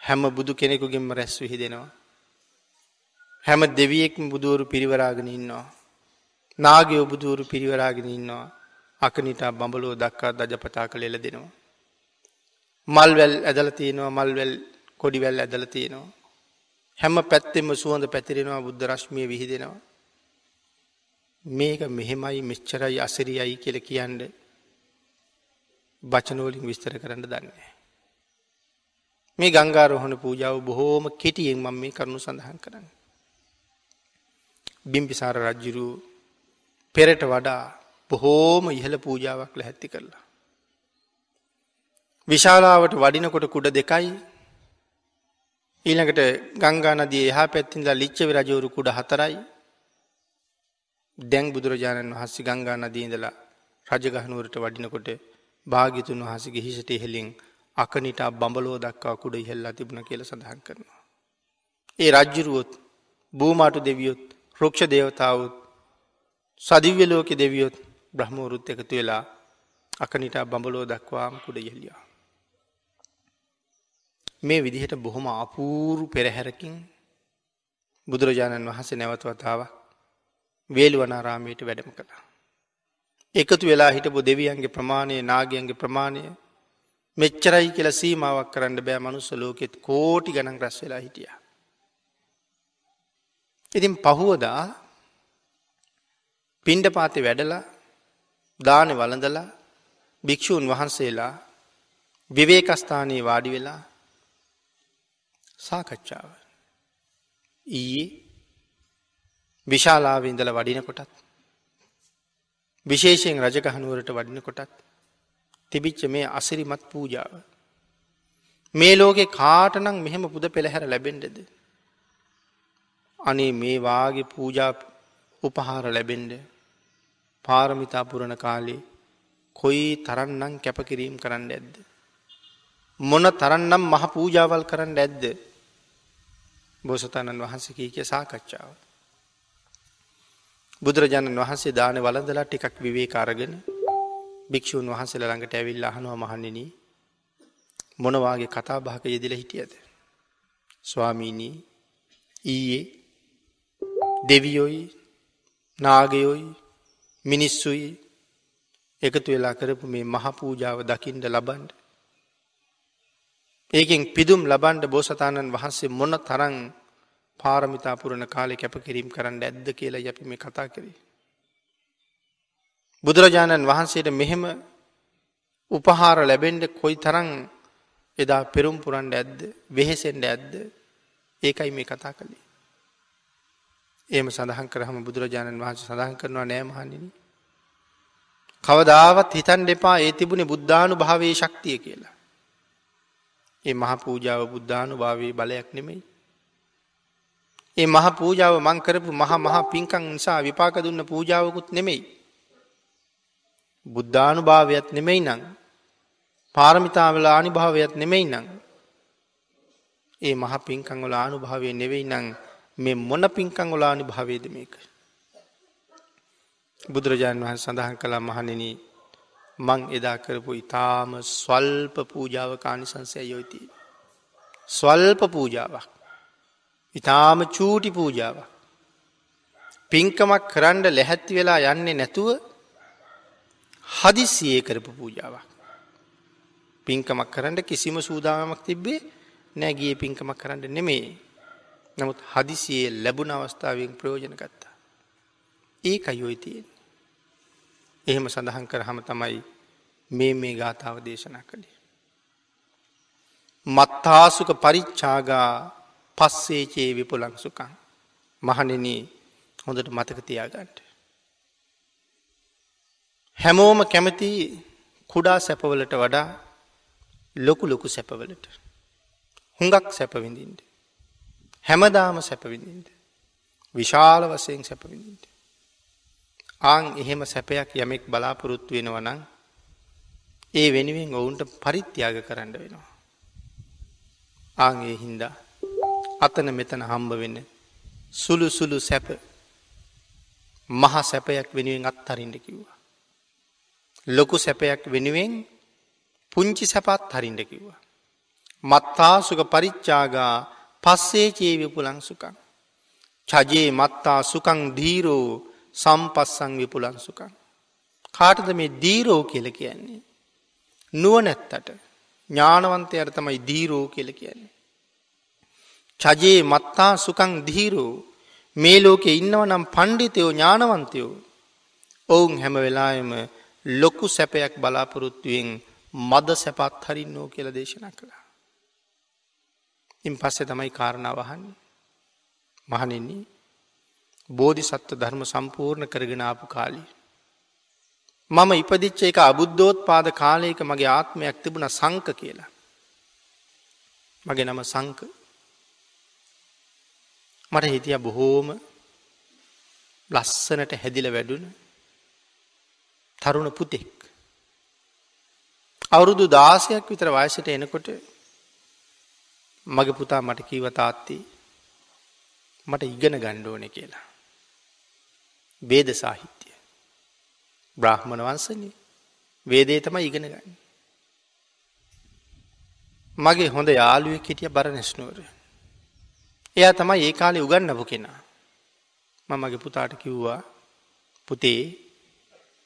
හැම බුදු කෙනෙකුගෙන්ම රැස් විහි දෙෙනවා. හැම දෙවියෙක්ම බුදුවරු පිරිවරාගෙන ඉන්නවා. නාගේ ඔබදුවරු පිරිවරාගෙන ඉන්නවා. අකනිටා බඹලෝ දක්කා දජපතා කළ එල දෙනවා. මල්වැල් ඇදල තියෙනවා මල්වැල් කොඩිවැල් ඇදල තියෙනවා. හැම පැත්තෙම සුවඳ පැතිරෙනවා බුද්ධ රශ්මිය විහිදෙනවා. මේක මෙහෙමයි මෙච්චරයි අසිරියයි කියල කියන්ඩ බචනෝලින් විස්තර කරන්න දන්නේ. මේ ගංගාරෝහණ පූජාව බොහෝම කෙටියෙන් මම මේ කරුණු සඳහන් කරන්න. බිම්පිසාර රජ්ජුරු පෙරට වඩා බොහෝම ඉහළ පූජාවක් ලැහැත්ති කරලා. විශාලාවට වඩිනකොට කුඩ දෙකයි ඊළඟට ගංගානදී එහා පැත්තින්ලා ලිච්චවි රජවරු කුඩ හතරයි දැන් බුදුරජාණන් වහන්සේ ගංගා නදීඳලා රජගහනුවරට වඩිනකොට භාගිතුන් වහසගේ හිසට එහෙලින් අකනිටා බඹලෝ දක්වා කුඩ ඉහෙල්ලා තිබුණ කියල සඳහන් කරනවා. ඒ රජ්ජුරුවොත් භූමාටු දෙවියොත් රක්ෂ දේවතාවත් සදිව්‍ය ලෝක දෙවියොත් බ්‍රහ්මවරුත් එකතු වෙලා අකනිටා බඹලෝ දක්වාම කුඩ ඉහෙලියා. මේ විදිහට බොහොම අපූරු පෙරහැරකින් බුදුරජාණන් වහන්සේ නැවතවතාවක් වේළුවනාරාමයට වැඩම කළා. එකතු වෙලා හිටපු දෙවියන්ගේ ප්‍රමාණය නාගයන්ගේ ප්‍රමාණය මෙච්චරයි කියල සීමාවක් කරන්න බෑ මනුස්ස ලෝකෙත් කෝටි ගණන් රැස් වෙලා හිටිය. ඉතින් පහුවදා පින්ඩ පාති වැඩලා දාන වලඳලා භික්‍ෂූන් වහන්සේලා විවේකස්ථානයේ වාඩි වෙලා සාකච්ඡාව. ඊයේ විශාලාව ඉඳල වඩින කොටත්. විශේෂයෙන් රජගහනුවරට වඩින කොටත් තිබිච්ච මේ අසිරිමත් පූජාව. මේ ලෝකෙ කාටනං මෙහෙම පුද පෙළහැර ලැබෙන්ඩද. අනේ මේ වාගේ පූජා උපහාර ලැබෙන්ඩ පාරමිතා පුරණ කාලේ කොයි තරන්නම් කැපකිරීම් කරන්න ඇද්ද. මොන තරන්නම් මහ පූජාවල් කරන්න ඇද්ද බෝසතාණන් වහන්සකී කිය සාකච්ඡාව. බුදුරජාණන් වහන්සේ දාන වලඳලා ටිකක් විවේ කාරගෙන භික්‍ෂූන් වහන්සේල ළඟට ඇවිල් අහනවා මහන්නන මොනවාගේ කතා භාක යෙදිල හිටියද. ස්වාමීනී ඊයේ දෙවියොයි නාගයොයි මිනිස්සුයි එකතු වෙලා කරපු මේ මහපූජාව දකිින්ට ලබන්ඩ. ඒකෙන් පිදුම් ලබන්ඩ බෝසතාණන් වහන්සේ මොන තරං පාරමිතා පුරණ කාලෙ කැප කිරීම් කරන්න ඇද්ද කියලා යැපි මේ කතා කරේ. බුදුරජාණන් වහන්සේට මෙහෙම උපහාර ලැබෙන්ඩ කොයි තරං එදා පෙරුම් පුරන්ඩ ඇද්ද වෙහෙසෙන්ඩ ඇද්ද ඒකයි මේ කතා කළේ. ඒම සඳහන් කරහම බුදුරජාණන් වහන්සේ සඳහන් කරනවා නෑමහනිනි. කවදාවත් හිතන් දෙපා ඒ තිබුණේ බුද්ධානු භාවේ ශක්තිය කියලා. ඒ මහ පූජාව බුද්ධානු භාවී බලයක් නෙමෙයි. ඒ මහ පූජාව මං කරපු මහ මහ පින්කං නිසා විපාක දුන්න පූජාවකුත් නෙමෙයි. බුද්ධානු භාවයක් නෙමෙයි නං පාරමිතාවල ආනිභාවයක් නෙමෙයි නං ඒ මහ පින්කංවල ආනුභාවය නෙවෙයි නං මේ මොන පින්කංවල ආනිභාවේද මේක. බුදුරජාණන් වහන් සඳහන් කළා මහනෙන මං එදා කරපු ඉතාම ස්වල්ප පූජාව කානිසංසය යොයිති. ස්වල්ප පූජාවක්. ඉතාම චූටි පූජාවක්. පින්කමක් කරන්ඩ ලැහැත්ති වෙලා යන්නේ නැතුව හදිසියේ කරපු පූජාවක්. පින්කමක් කරන්න කිසිම සූදානමක් තිබ්බේ නෑගිය පින්කමක් කරන්න නෙමේ. නමුත් හදිසියේ ලැබුණ අවස්ථාවෙන් ප්‍රයෝජන ගත්තා. ඒ අයොයි තියෙන්. එහෙම සඳහන් කරහම තමයි මේ මේ ගාථාව දේශනා කළේ. මත්තාසුක පරිච්චාගා පස්සේචේ විපුලංසුකං මහනෙන හොඳට මතක තියාගන්ට. හැමෝම කැමති කුඩා සැපවලට වඩා ලොකු ලොකු සැපවලට. හුඟක් සැපවිඳින්ට. හැමදාම සැපවිඳින්ට. විශාල වසයෙන් සැපවිඳින්ට. ආං එහෙම සැපයක් යමෙක් බලාපොරොත්තු වෙනවනං ඒ වෙනුවෙන් ඔවුන්ට පරිත්‍යාග කරන්න වෙනවා. ආගේ හින්දා අතන මෙතන හම්බ වෙන්න සුළු සුළු සැප මහ සැපයක් වෙනුවෙන් අත්හරින්ට කිව්වා. ලොකු සැපයක් වෙනුවෙන් පුංචි සැපත් හරින්ට කිව්වා. මත්තා සුක පරිච්චාගා පස්සේ චේ විපුලං සුකං. චජයේ මත්තා සුකං දීරෝ සම්පස්සං විපුලං සුකං. කාටද මේ දීරෝ කියල කියන්නේ. නුව නැත්තට ඥානවන්තය අර තමයි දීරෝ කියල කියන්නේ. චජයේ මත්තා සුකං දීරෝ මේ ලෝකෙ ඉන්නව නම් පණ්ඩිතයෝ ඥානවන්තයෝ ඔවුන් හැම වෙලායම ලොකු සැපයක් බලාපොරොත්තුවෙන් මද සැපත් හරින් නෝ කියල දේශනා කළා. ඉන් පස්සෙ තමයි කාරණාවහන්නේ. මහනෙන්නේ බෝධි සත්ව ධර්ම සම්පූර්ණ කරගෙන ආපු කාලි. මම ඉපදිච්ච එක අබුද්ධෝත් පාද කාලයක මගේ ආත්මයක් තිබුණ සංක කියලා. මගේ නම සංක මට හිතිය බොහෝම ලස්සනට හැදිල වැඩුණ තරුණ පුතෙක්. අවුරුදු දාසයක් විතර වයසට එනකොට මගේ පුතා මට කීවතාත්ති මට ඉගෙන ගණ්ඩෝන කියලා. බේද සාහිත්‍යය. බ්‍රහ්මණ වන්සනය වේදේ තම ඉගෙන ගන්න. මගේ හොඳ යාළුවෙක් හිටිය බර නැස්නුවර. එයා තමයි ඒ කාලෙ උගන්නපු කෙනා. මම මගේ පුතාට කිව්වා පුතේ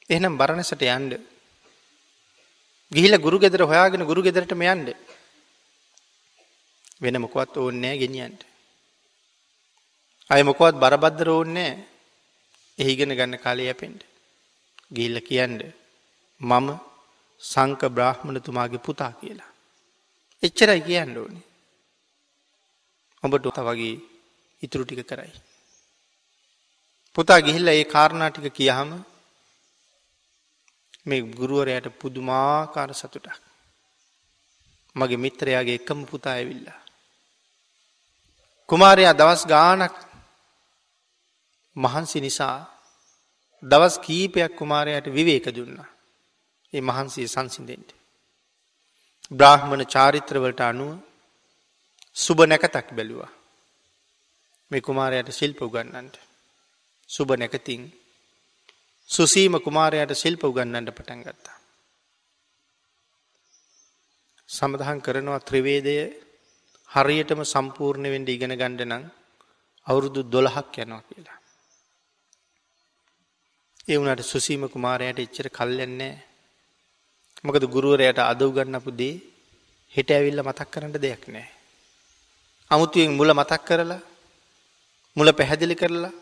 එහෙනම් බරණසට යන්ඩ. ගිහිල ගුරු ගෙදර හොයාගෙන ගුරු ගෙදරට යන්ඩ. වෙන මොකවත් ඕන්නෑ ගෙනියන්ට. අය මොකවත් බරබද්දර ඕන්නෑ එහිගෙන ගන්න කාලය යැපෙන්ට. ගිල්ල කියන්ඩ මම සංක බ්‍රාහ්මණතුමාගේ පුතා කියලා. එච්චරයි කියන්න ඕනේ. ඔබට ඔත වගේ ඉතුරු ටික කරයි. පුතා ගිහිල්ල ඒ කාරණාටික කියහම මේ ගුරුවරයට පුදුමාකාර සතුටක්. මගේ මිත්‍රයාගේ එකම පුතා ඇවිල්ලා. කුමාරයා දවස් ගානක් මහන්සි නිසා දවස් කීපයක් කුමාරයට විවේක දුන්නා. ඒ මහන්සේ සංසිඳෙන්ට. බ්‍රාහ්මණ චාරිත්‍රවලට අනුව සුබ නැකතක් බැලුවා. මේ කුමාරයට ශිල්ප උගන්නන්ට. සුබ නැකතින් සුසීම කුමාරයට ශිල්ප උගන්නන්ට පටන් ගත්තා. සමදහන් කරනවා ත්‍රවේදය හරියටම සම්පූර්ණ වෙන්ඩ ඉගෙන ගණ්ඩ නම් අවුරුදු දොළහක් යනවා කියලා. ඒ වුණට සුසීම කුමාරයට එච්චර කල්යන්නේ මොකද ගුරුවරයට අදව් ගන්නපු දේ හෙට ඇවිල්ල මතක් කරන්න දෙයක් නෑ. අමුතුවෙන් මුල මතක් කරලා මුල පැහැදිලි කරලා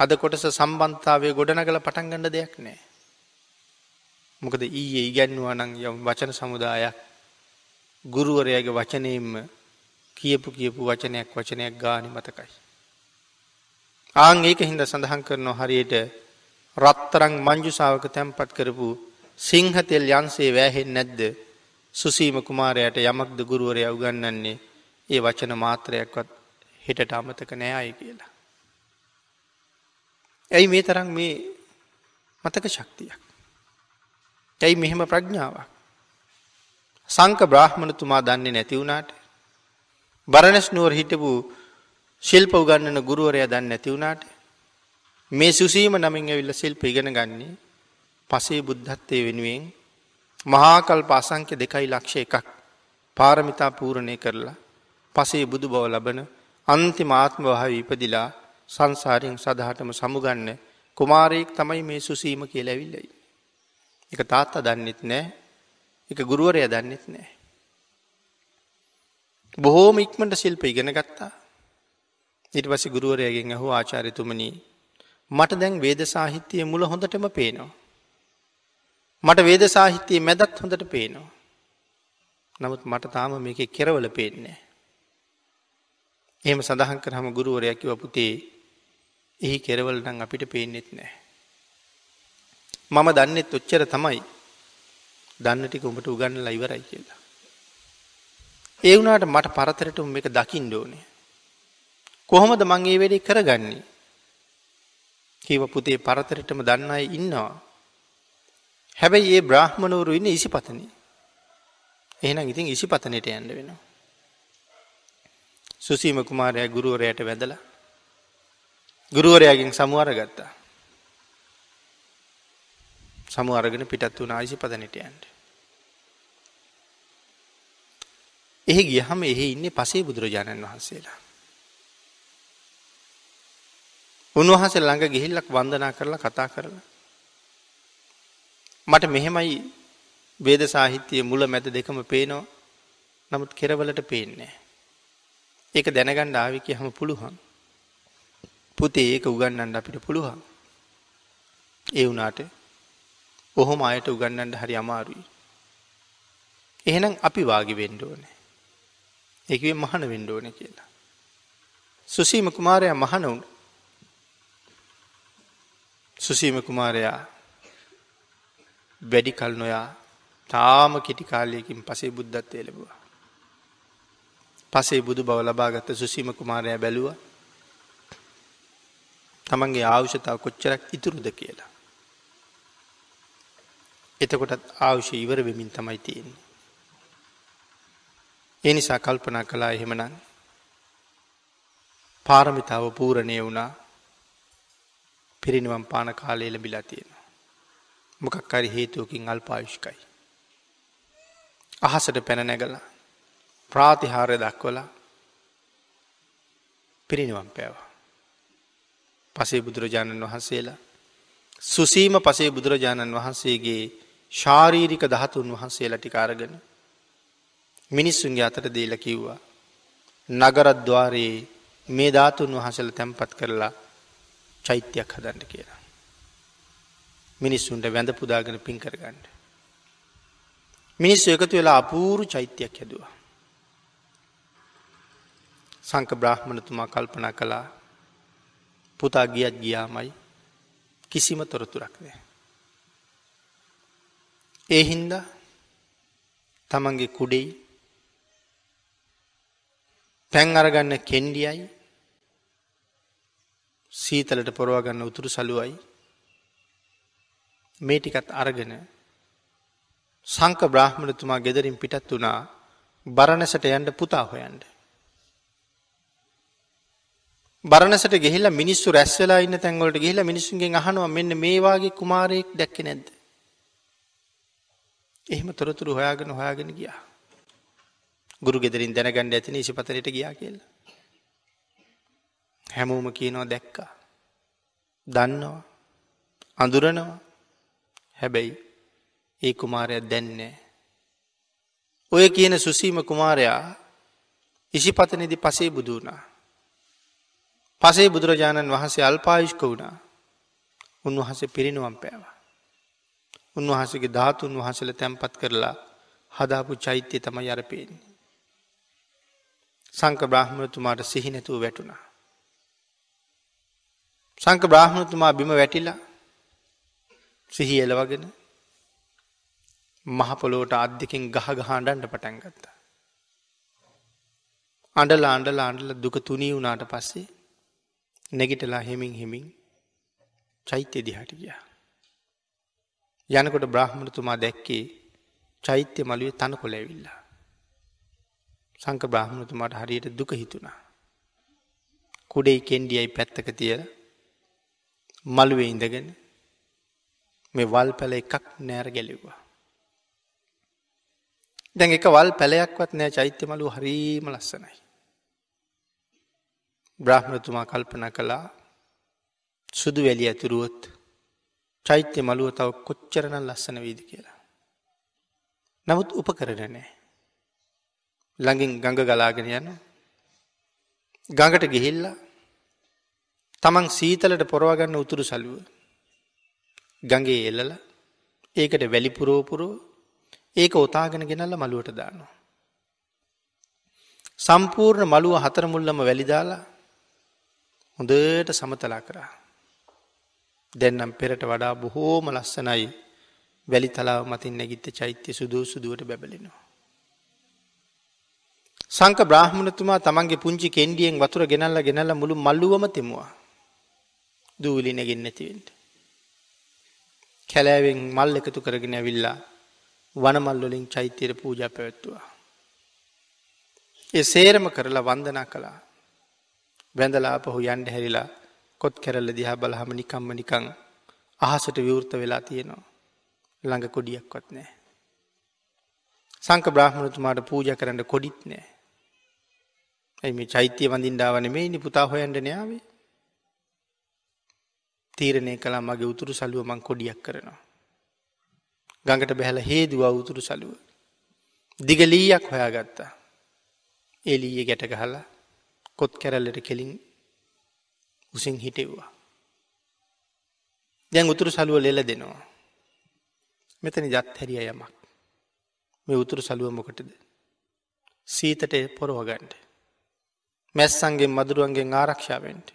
අද කොටස සම්බන්ධතාවය ගොඩනගල පටන්ගන්න දෙයක් නෑ. මොකද ඊයේ ඉගැන්වා නං යම් වචන සමුදායක් ගුරුවරයාගේ වචනයෙන්ම කියපු කියපු වචනයක් වචනයක් ගානි මතකයි. ආං ඒක හින්ද සඳහන් කරනවා හරියට රත්තරං මංජුසාාවක තැන්පත් කරපු සිංහතෙල් යන්සේ වෑහෙන් නැද්ද සුසීම කුමාරයට යමක්ද ගුරුවරය උගන්නන්නේ ඒ වචන මාත්‍රයක්වත් හෙටට අමතක නෑයි කියලා. ඇයි මේ තරම් මේ මතක ශක්තියක්. ඇයි මෙහෙම ප්‍රඥාවක්. සංක බ්‍රහ්මණතුමා දන්නේ නැතිවුණාට බරණස් නුවර හිටපු ශිල්ප උගන්නන ගුරුවරය දන්න නැතිවුණාට මේ සුසීම නමින් ඇවිල්ල ශිල්ප ඉගෙන ගන්නේ පසේ බුද්ධත්වය වෙනුවෙන් මහාකල්ප අසංක්‍ය දෙකයි ලක්ෂ එකක් පාරමිතා පූරණය කරලා පසේ බුදු බව ලබන අන්තිමාත්ම වහ ඉපදිලා සංසාරයෙන් සදහටම සමුගන්න කුමාරයෙක් තමයි මේ සුසීම කියල ඇවිල්ලයි. එක තාත්තා දන්නෙත් නෑ එක ගුරුවරය දන්නෙත් නෑ. බොහෝම ඉක්මට ශිල්ප ඉගෙන ගත්තා ඉට පසි ගුරුවරයගෙන් ඇහු ආචාරිතුමනී මට දැන් වේද සාහිත්‍යය මුල හොඳටම පේනවා. මට වේද සාහිත්‍යයේ මැදත් හොඳට පේනවා. නමුත් මට තාම මේක කෙරවල පේන්නේ. එහෙම සඳහන් කරහම ගුරුවරයකි වපුතේ එහි කෙරවලටන් අපිට පේනෙත් නෑ. මම දන්නෙත් ඔච්චර තමයි දන්නටික උඹට උගන්නලා ඉවරයි කියලා. ඒ වුණට මට පරතරට උම් එක දකිින් ඩෝනේ. කොහොමද මං ඒ වැඩේ කරගන්නේ. කීව පුතේ පරතරටම දන්න අය ඉන්නවා. හැබැයි ඒ බ්‍රහ්මණවරු ඉන්න ඉසි පතන. එහෙනම් ඉතින් ඉසි පතනයට යන්න වෙනවා. සුසීම කුමාරය ගුරුවරයට වැදලා ගුරුවරයාගෙන් සමුවර ගත්තා. සමු අරගෙන පිටත් වුණ ආයිසි පදනට යන්ට. එහි ගියහම එහි ඉන්නේ පසේ බුදුරජාණන් වහන්සේලා. උන්වහන්සේ ළඟ ගිහිල්ලක් වන්දනා කරලා කතා කරලා. මට මෙහෙමයි වේද සාහිත්‍යය මුල මැද දෙකම පේනවා නමුත් කෙරවලට පේන්නේ. ඒක දැනගණ්ඩ ආවික හම පුළුවන්. පුතේ ඒක උගන්නන්න අපිට පුළුවන්. ඒ වුනාට ඔහොම අයට උගන්නන්ට හරි අමාරුයි. එහෙනම් අපි වාගේ වෙන්න ඕනේ. ඒකේ මහාන වෙන්න ඕනේ කියලා. සුසීම කුමාරයා මහාන වුණා. සුසීම කුමාරයා වැඩි කල් නොයා තාම කෙටි කාලයකින් පසේ බුද්ධත්වය ලැබවා. පසේ බුදු බව ලබාගත්ත සුසීම කුමාරයා බැලුව තමන්ගේ ආවුෂතාව කොච්චරක් ඉතුරුද කියලා. එතකොටත් ආවුෂ ඉවර වෙමින් තමයි තියෙන්නේ. ඒ නිසා කල්පනා කලා එහෙමනං පාරමිතාව පූරණය වුණා පිරිනිවම් පාන කාලය ලැබිලා තියෙනවා. මොකක් හරි හේතුවකින් අල්පායුෂ්කයි. අහසට පැන නැගලා ප්‍රාතිහාරය දක්වලා පිරිනිවම් පෑවා. පසේ බුදුරජාණන් වහන්සේලා සුසීම පසේ බුදුරජාණන් වහන්සේගේ ශාරීරික දහතුන් වහන්සේලා ටිකාරගෙන මිනිස්සුන්ගේ අතට දීල කිව්වා. නගරද්වාරයේ මේ ධාතුන් වහසල තැන්පත් කරලා චෛත්‍යයක් හදන්න කියලා. මිනිස්සුන්ට වැඳ පුදාගෙන පින් කරගන්න. මිනිස්සු එකතු වෙලා අපූරු චෛත්‍යයක් හැදවා. සංක බ්‍රහ්මණතුමා කල්පනා කළා පුතා ගියත් ගියාමයි කිසිම තොරතුරක් නෑ. ඒ හින්දා තමන්ගේ කුඩෙයි පැන් අරගන්න කෙන්ඩියයි සීතලට පොරවාගන්න උතුරු සලුවයි මේ ටිකත් අරගෙන සංක බ්‍රහ්මණතුමා ගෙදරින් පිටත් වනා බරණසට යන්ඩ පුතා හොයන්ට. බරණසට ගෙහිලා මිනිස්සු රැස්වෙලා ඉන්න තැන්වලට ගහිලා මිනිසුන්ගේ අහනවා මෙන්න මේවාගේ කුමාරයෙක් දැක්ක නැද්ද. එහෙම තොරතුරු හොයාගෙන හොයාගෙන ගියා. ගුරු ගෙදරින් දැනගණ්ඩ ඇතින ඉසිපතරයට ගියා කියලා. හැමෝම කියනවා දැක්කා. දන්නවා. අඳුරනවා. හැබැයි ඒ කුමාරයක් දැන්නේ. ඔය කියන සුසීම කුමාරයා ඉසිපතනෙදි පසේ බුදුනා. පසේ බුදුරජාණන් වහන්සේ අල්පායුෂ්ක වුණා උන්වහසේ පිරිනුවම් පෑවා. උන්වහසගේ ධාතුන් වහසල තැන්පත් කරලා හදාපු චෛත්‍යය තම යරපේන්නේ. සංක බ්‍රහ්මණතුමාට සිහිනැතුව වැටුණා. සංක බ්‍රහ්මණතුමා බිම වැටිලා සිහි එලවගෙන මහපොලෝට අධ්‍යකින් ගහ ගහාඩන්ට පටන් ගත්තා. අඩලා අන්ඩලා අන්ඩල දුක තුනී වුණාට පස්සේ නැගිටලා හෙමින් හෙමින් චෛත්‍ය දිහාට ගියා. යනකොට බ්‍රහ්මණතුමා දැක්කේ චෛත්‍ය මළුවේ තන කොළ ඇවිල්ලා. සංක බ්‍රහ්මණතුමාට හරියට දුක හිතුණා. කුඩෙයි කෙන්ඩියයි පැත්තක තියල මළුවේ ඉඳගෙන මේ වල් පැල එකක් නෑර ගැලිව්වා. දැන් එක වල් පැලයක්වත් නෑ චෛත්‍ය මලු හරීම ලස්සනයි. බ්‍රහ්මතුමා කල්පන කළා සුදු වැලි ඇතුරුවොත් චෛත්‍ය මළුව තව කොච්චරණ ලස්සන වීද කියලා. නමුත් උපකරන නෑ. ළඟින් ගඟ ගලාගෙන යන ගඟට ගිහිල්ලා තමන් සීතලට පොරවගන්න උතුරු සලුව ගඟේ එල්ලල ඒකට වැලිපුරෝපුරෝ ඒක ඔතාගෙන ගෙනල්ල මළුවට දානවා. සම්පූර්ණ මළුව හතරමුල්ලම වැලිදාලා හොඳට සමතලා කරා. දැන්නම් පෙරට වඩා බොහෝම ලස්සනයි වැලි තලාව මතින් නැගිත්ත චෛත්‍ය සුදූ සුදුවට බැබලෙනවා. සංක බ්‍රහ්මණතුමා තමන්ගේ පුංචි කෙන්ඩියෙන් වතුර ගෙනල්ල ගෙනල්ල මුළු මල්ලුවම තිමුවා. දූලි නැගෙන් නැතිවෙන්ට. කැලෑවෙන් මල් එකතු කරගෙන ඇවිල්ලා වනමල්ලොලින් චෛත්‍යයට පූජ පැවැත්තුවා. ඒ සේරම කරලා වන්දනා කළා. වැඳලාපහු යන්ඩ හැරිලා කොත් කැරල්ල දිහා බලහම නිකම්ම නිකං අහසට විවෘත වෙලා තියෙනවා. ළඟ කොඩියක්වත් නෑ. සංක බ්‍රහ්මණතුමාට පූජ කරන්න කොඩිත් නෑ. ඇයි මේ චෛත්‍යය වඳින්ඩාවන මේ නි පුතා හොයන්ට නාවේ. තීරණය කලා මගේ උතුරු සලුව මං කොඩියක් කරනවා. ගඟට බැහල හේදුව උතුරු සලුව. දිගලීයක් හොයාගත්තා. එලීය ගැට ගහලා කොත් කැරල්ලට කෙලින් උසින් හිටෙව්වා. දැන් උතුරු සලුව ලෙල දෙනවා. මෙතන ජත් හැරිය යමක්. මේ උතුරු සලුව මොකටද. සීතට පොරෝගන්ට. මැස්සන්ගේ මදුරුවන්ගේ ආරක්ෂාවෙන්ට.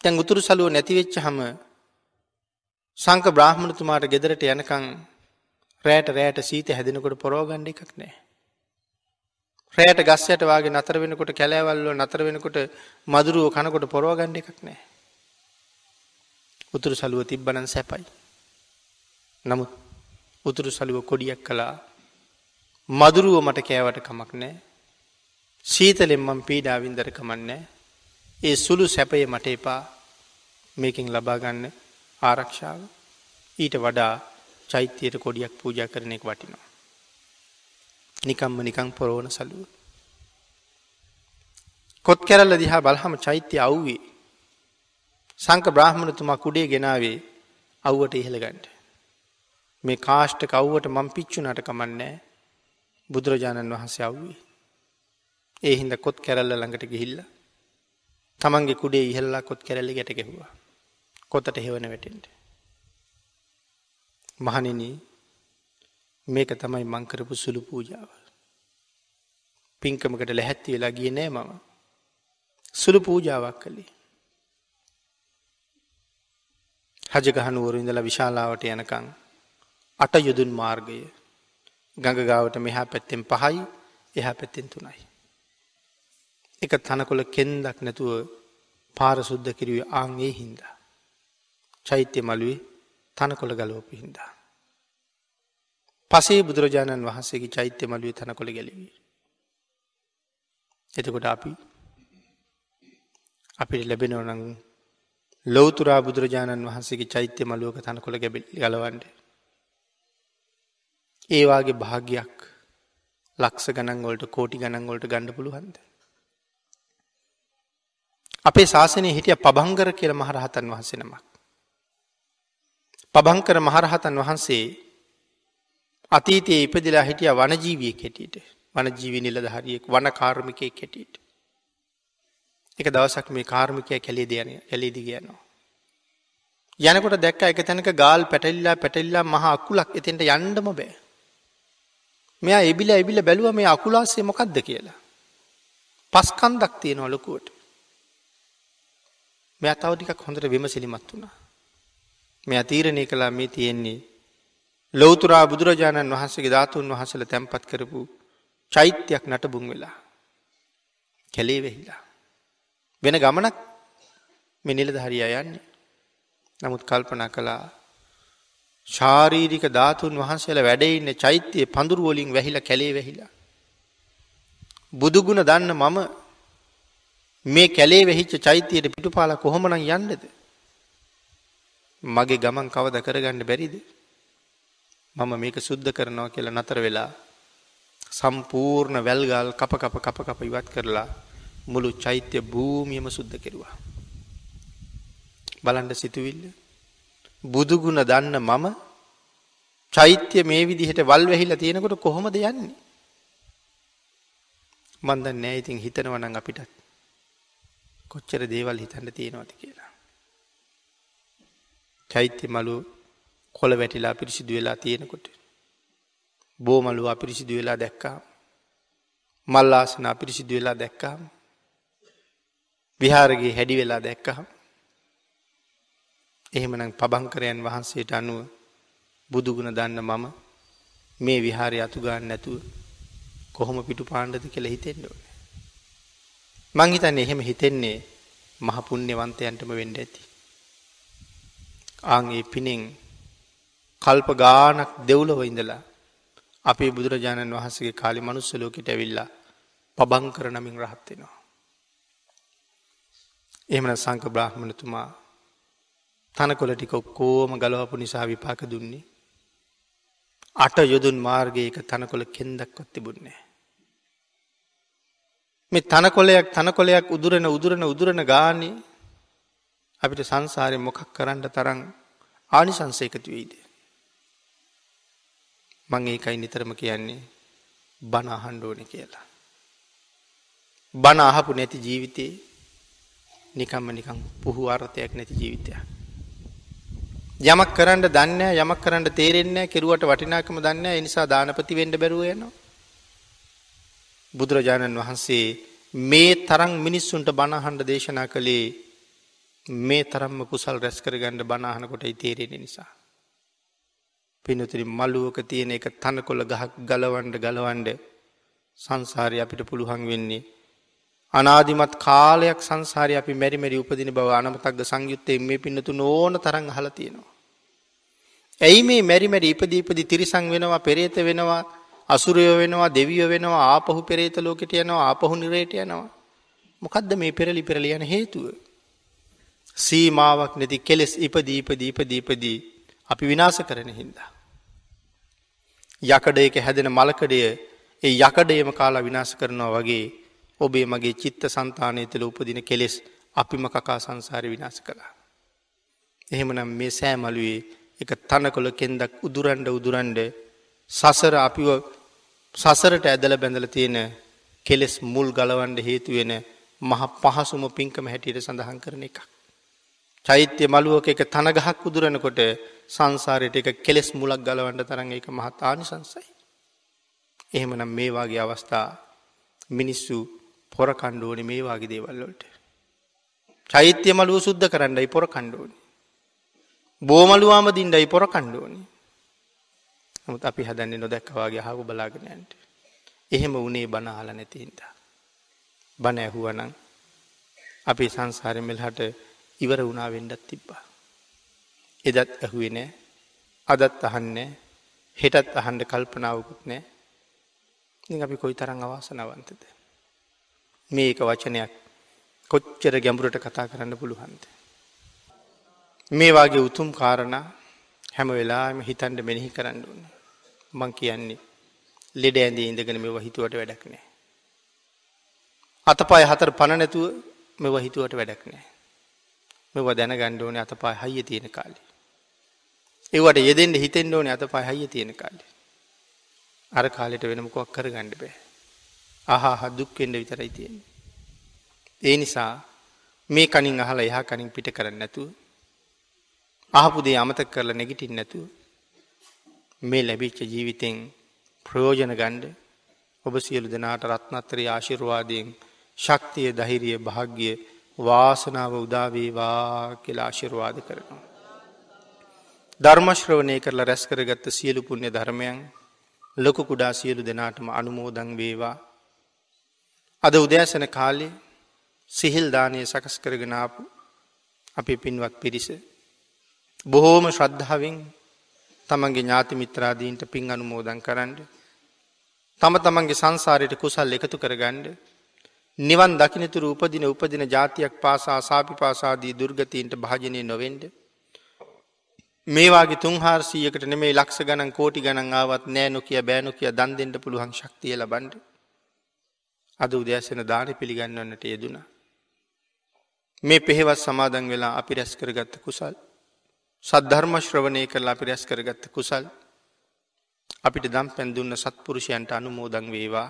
තැන් උතුරු සලුව නැතිවෙච්ච හම සංක බ්‍රහ්මණතුමාට ගෙදරට යනකං රෑට රෑට සීත හැදෙනකොට පොරෝගණ්ඩ එකක් නෑ. රෑට ගස්සයට වගේ නතර වෙනකොට කැලෑවල්ලෝ නතර වෙනකොට මදුරුව කනකොට පොරෝගණ්ඩ එකක් නෑ. උතුරු සලුව තිබ්බනන් සැපයි. නමුත් උතුරු සලුව කොඩියක් කළා මදුරුව මට කෑවට කමක් නෑ. සීතලෙන් මම් පීඩාවින්දර කමන්නෑ ඒ සුළු සැපය මට එපා මේකින් ලබාගන්න ආරක්ෂාව ඊට වඩා චෛත්‍යයට කොඩියක් පූජ කරන එක වටිනවා. නිකම්ම නිකං පොරෝණ සලුව. කොත් කැරල්ල දිහා බලහම චෛත්‍ය අව්වේ සංක බ්‍රහ්මණතුමා කුඩේ ගෙනාවේ අව්වට ඉහළගන්ට. මේ කාෂ්ට කව්වට මං පිච්චු නට කමන්නෑ බුදුරජාණන් වහන්සේ අව්වේ. ඒ හින්ද කොත් කැරල්ල ළඟට ගිහිල්ලා තමන්ගේ කුඩේ ඉහල්ලා කොත් කැරල්ලි ගැට ගැහවා. කොතට හෙවන වැටෙන්ට. මහනින මේක තමයි මංකරපු සුළු පූජාව. පින්කමකට ලැහැත්ති වෙලා ගිය නෑ මම. සුළු පූජාවක් කළේ. හජගහනුවරු ඉඳලා විශාලාවට යනකං අට යුදුන් මාර්ගය ගඟගාවට මෙහා පැත්තෙන් පහයි එහා පැත්තෙන් තුනයි. එක තනකොළ කෙන්දක් නැතුව පාර සුද්ද කිරුවේ ආංගේ හින්දා. චෛත්‍ය මළුවේ තනකොළ ගලෝපි හින්දා. පසේ බුදුරජාණන් වහන්සේගේ චෛත්‍ය මළුවේ තනකොළ ගැලවී. එතකොට අපි අපිට ලැබෙනවනං ලෝතුරා බුදුරජාණන් වහන්සේගේ චෛත්‍ය මළුවක තනකොළ ගැබි ගලවන්ඩ. ඒවාගේ භාගයක් ලක්ෂ ගණන්ගොලට කෝටි ගණන්ගොලට ගණඩ පුළුවන්ද. අපේ ශාසනය හිටිය පබංගර කියල මහරහතන් වහන්සෙනමක්. පබංකර මහරහතන් වහන්සේ අතීතයේ ඉපදිලා හිටිය වනජීවිය කෙටියට වනජීවි නිලධහරියෙක් වන කාර්මිකය කෙටියට. එක දවසක් මේ කාර්මිකය කැලේ දයන කැලේදි කියනවා. යනකොට දැක්ක එක තැනක ගාල් පැටල්ලා පැටල්ලා මහ අකුලක් එතෙන්ට යන්ඩම බෑ. මෙයා එබිල එබිල බැලුව මේ අකුලාසේ මොකක්ද කියලා. පස්කන්දක් තියෙනවා ලොකුවට. මෙ තවටිකක් හොඳට විමසිලිමත් වුණා. මෙ තීරණය කලා මේ තියෙන්නේ ලෝතුරා බුදුරජාණන් වහන්සේගේ ධාතුන් වහසල තැන්පත් කරපු චෛත්‍යයක් නටබුන් වෙලා. කැලේ වෙහිලා. වෙන ගමනක් මෙනිලද හරිය යන්නේ. නමුත් කල්පනා කළා ශාරීරික ධාතුන් වහන්සේලා වැඩඉන්න චෛත්‍යය පඳුරුවලින් වැහිලා කැලේ වැහිලා. බුදුගුණ දන්න මම මේ කැලේ වෙහිච්ච චෛත්‍යයට පිටුපාල කොහොමනම් යන්නද. මගේ ගමන් කවද කරගන්න බැරිද. මම මේක සුද්ධ කරනවා කියලා නතර වෙලා සම්පූර්ණ වැල්ගල් කප කප කප කප ඉවත් කරලා මුළු චෛත්‍ය භූමියම සුද්ධ කෙරුවා. බලන්ඩ සිතුවිල්ල. බුදුගුණ දන්න මම චෛත්‍ය මේ විදිහට වල් වැහිල තියෙනකොට කොහොමද යන්නේ. මන්ද නෑ ඉතින් හිතනවනං අපිටත් කොච්චර දේවල් හිතන්න තියෙනවති කියලා. චෛත්‍ය මලු කොළ වැටිලා පිරිසිදු වෙලා තියෙනකොට. බෝමලු අපිරිසිදු වෙලා දැක්කා. මල්ලාසන අපිරිසිදු වෙලා දැක්කාම. විහාරගේ හැඩි වෙලා දැක්කහම්. එහෙමනම් පබංකරයන් වහන්සේට අනුව බුදුගුණ දන්න මම මේ විහාරය අතුගාන්න නැතුව කොහොම පිටු පාණ්ඩද කියල හිතෙන්ඩ ඕන. මංහිතන්න එහෙම හිතෙන්නේ මහ පුුණ්‍යවන්තයන්ටම වෙන්ඩ ඇති. ආගේ පිනෙන් කල්ප ගානක් දෙව්ලව ඉඳලා අපේ බුදුරජාණන් වහන්සගේ කාලි මනුස්සලෝකට ඇවිල්ලා පබං කර නමින් රහත්වෙනවා. එහමන සංක බ්‍රහ්මණතුමා තනකොල ටික ඔක්කෝම ගලවපු නිසා විපාක දුන්නේ. අට යොදුන් මාර්ගයක තනකොළ කෙන්දක්වත් තිබුන්නේ. මේ තනකොලයක් තනකොලයක් උදුරන උදුරන උදුරන ගානේ අපිට සංසාරය මොකක් කරන්න තරං ආනිසංසයකතු වෙයිද. මං ඒකයි නිතරම කියන්නේ බණ අහන්ඩෝන කියලා. බණ අහපු නැති ජීවිතයේ නිකම්ම නිකං පුහු අර්ථයක් නැති ජීවිතයක්. යමක් කරන්න දන්න යමක් කරන්න තේරෙන්නේ කෙරුවට වටිනාකම දන්න එනිසා දානපති වෙන්ඩ බැරුව යනවා. බුදුරජාණන් වහන්සේ මේ තරම් මිනිස්සුන්ට බණහන්ඩ දේශනා කළේ මේ තරම්ම කුසල් රැස් කරගන්න බනාහනකොටයි තේරෙන නිසා. පිනතුරි මල්ලුවක තියෙන එක තනකොළ ගහක් ගලවන්ඩ ගලවන්ඩ සංසාරය අපිට පුළුවන් වෙන්නේ. අනාදිමත් කාලයක් සංසාරය අපි මැරිමැරි උපදින බව අනමතක්ග සංයුත්තේ මේ පින්නතු නෝන තරං හල තියෙනවා. ඇයි මේ මැරිමැරි ඉපදීපදි තිරිසං වෙනවා පෙරේත වෙනවා අසුරයෝ වෙනවා දෙවිය වෙනවා ආපහු පෙරේත ලෝකෙට යනවා ආපහු නිරේට යනවා. මොකක්ද මේ පෙරලි පෙරලියන හේතුව. සීමාවක් නැති කෙලෙස් ඉපදීපදීපදීපදී අපි විනාස කරන හින්දා. යකඩයක හැදෙන මලකඩය ඒ යකඩයම කාලා විනාශ කරනවා වගේ ඔබේ මගේ චිත්ත සන්තානය තුළ උපදින කෙලෙස් අපිම කකා සංසාරය විනාශ කළා. එහෙමනම් මේ සෑමලුවේ එක තනකොළ කෙන්දක් උදුරන්ඩ උදුරන්ඩ සසර අපිව සසරට ඇදල බැඳල තියෙන කෙලෙස් මුල් ගලවන්ඩ හේතුවෙන මහ පහසුම පින්කම හැටියට සඳහන් කරන එකක්. චෛත්‍ය මළුවක එක තනගහක් උදුරනකොට සංසාරයට එක කෙලෙස් මුලක් ගලවන්ඩ තරන් එක මහත් ආනිසංසයි. එහෙමනම් මේ වගේ අවස්ථා මිනිස්සු පොර කණ්ඩුවන මේ වගේ දේවල්ලොට. චෛත්‍ය මළුව සුද්ධ කරන්නයි පොර කණ්ඩුවනි. බෝමලුවාම දින්ඩයි පොර කණ්ඩුවනි. නමුත් අපි හදන්නේ නොදැක්කවාගේ හාව බලාගෙනයන්ට. එහෙම වනේ බනහල නැතිහින්ද. බණ ඇහුවනං අපි සංසාරමෙල්හට ඉවර වුණා වෙන්ඩත් තිබ්බා. එදත් ඇහුවේ නෑ අදත් අහන්නේ හෙටත් අහන්ඩ කල්පනාවකුත් නෑ අපි කොයි තරං අවාසනවන්තද. මේක වචනයක් කොච්චර ගැඹුරට කතා කරන්න පුළුවන්ද. මේ වගේ උතුම් කාරණ හැම වෙලාම හිතන්ඩ මෙනෙහි කරන්න ඕන්න මං කියන්නේ ලෙඩ ඇඳේ ඉඳගෙන මෙ හිතුවට වැඩක් නෑ. අතපාය හතර පණ නැතුව මෙව හිතුවට වැඩක් නෑ. මෙව දැන ගණ්ඩෝන අතපා හයිය තියෙන කාලි. ඒවට යෙදෙන්ට හිතෙන්ට ඕන අත පා හයිය තියෙන කාලි. අර කාලෙට වෙනමකොක් කර ගණ්ඩ බෑ. අහා දුක්කෙන්ට විතරයි තියෙන්නේ. ඒ නිසා මේ කනින් අහලා එහා කනින් පිට කරන්න නැතුව අහපු දේ අමතක කරලා නැගිටින්න නැතුව මේ ලැබිච්ච ජීවිතෙන් ප්‍රයෝජන ගන්න ඔබ සියලු දෙනාට රත්නත්‍රී ආශිර්වාදයෙන් ශක්තිය ධෛර්යය භාග්‍ය වාසනාව උදා වේවා කියලා ආශිර්වාද කරනවා. ධර්ම ශ්‍රවණය කරලා රැස් කරගත්ත සියලු පුණ්‍ය ධර්මයන් ලොකු කුඩා සියලු දෙනාටම අනුමෝදන් වේවා. අද උදෑසන කාලේ සිහිල් දානය සකස් කරගෙන ආපු අපේ පින්වත් පිරිස බොහෝම ශ්‍රද්ධාවෙන් තමන්ගේ ඥාති මිත්‍රාදීන්ට පින් අනුමෝදන් කරන්න තම තමන්ගේ සංසාරයට කුසල් එකතු කරගන්න නිවන් දකිනතුරු උපදින උපදින ජාතියක් පාසා සාපි පාසාදී දුර්ගතීන්ට භාජනය නොවෙන්ඩ මේවාගේ තුන්හාර්සීයකට නෙමේ ලක්ෂ ගණන් කෝටි ගණන් ආවත් නෑ නොකිය බෑනො කිය දන් දෙෙන්ට පුළුවන් ශක්තිය ලබන්ඩ අද උදෑසන දාන පිළිගන්නවන්නට යෙදුනා මේ පෙහෙවත් සමාදන් වෙලා අපි රැස් කරගත්ත කුසල් සද්ධර්ම ශ්‍රවණය කරලා අපි රැස් කරගත්ත කුසල් අපිට දම් පැන්දුන්න සත්පුරුෂයන්ට අනුමෝදං වේවා.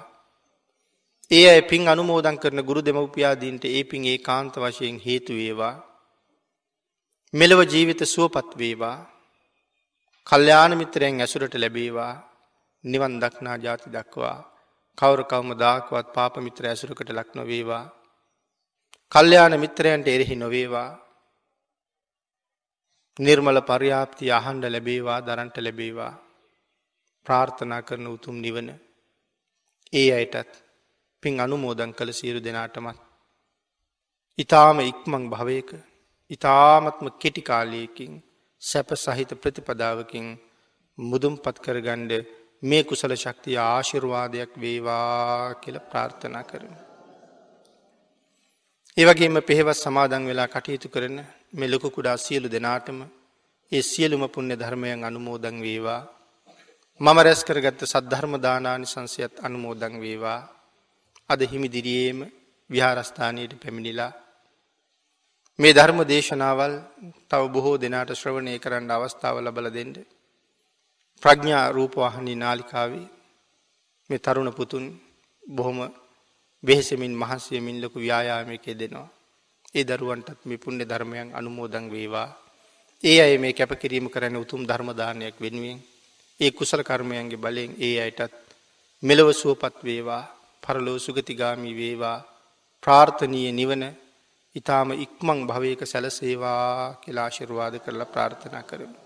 ඒ අය පින් අනුමෝදන් කරන ගුරු දෙමවපියාදීන්ට ඒ පින් ඒ කාන්ත වශයෙන් හේතු වේවා. මෙලව ජීවිත සුවපත් වේවා. කල්්‍යාන මිත්‍රයෙන් ඇසුරට ලැබේවා. නිවන් දක්නා ජාති දක්වා. කවර කවම දාකවත් පාප මිත්‍ර ඇසුරකට ලක්න වේවා. කල්්‍යාන මිත්‍රයන්ට එරෙහි නොවේවා. නිර්මල පර්යාප්ති අහන්ඩ ලැබේවා දරන්ට ලැබේවා. ප්‍රාර්ථනා කරන උතුම් නිවන ඒ අයටත් පින් අනුමෝදන් කළ සියලු දෙනාටමත්. ඉතාම ඉක්මං භවයක ඉතාමත්ම කෙටිකාලයකින් සැප සහිත ප්‍රතිපදාවකින් මුදුම් පත් කරගණ්ඩ මේ කුසල ශක්තිය ආශිර්වාදයක් වේවා කියල ප්‍රාර්ථනා කරන. ඒවගේම පෙහෙවත් සමාදන් වෙලා කටයුතු කරන මෙලොකු කුඩා සියලු දෙනාටම ඒ සියලුම පුුණ්‍ය ධර්මයන් අනුමෝදන් වේවා මම රැස් කරගත්ත සද්ධර්ම දානානි සංසයත් අනුමෝදන් වේවා අද හිමිදිරියේම විහාරස්ථානයට පැමිණිලා මේ ධර්ම දේශනාවල් තව බොහෝ දෙනාට ශ්‍රවණය කරන්න අවස්ථාව ලබල දෙෙන්ඩ. ප්‍රඥා රූපවාහනි නාලිකාවේ මේ තරුණ පුතුන් බොහොම වෙහෙසමින් මහන්සියමින් ලොකු ව්‍යායාමයකය දෙනවා. ඒ දරුවන්ටත් මේ පුුණ්‍ය ධර්මයන් අනුමෝදං වේවා. ඒ අය මේ කැපකිරීම කරන උතුම් ධර්මදානයක් වෙනුවෙන් ඒ කුසල කර්මයන්ගේ බලයෙන් ඒ අයටත් මෙලව සුවපත් වේවා පරලෝ සුගතිගාමි වේවා ප්‍රාර්ථනීය නිවන ඉතාම ඉක්මං භවයක සැලසේවා කෙලාශිරවාද කරලා ප්‍රාර්ථනා කරමු.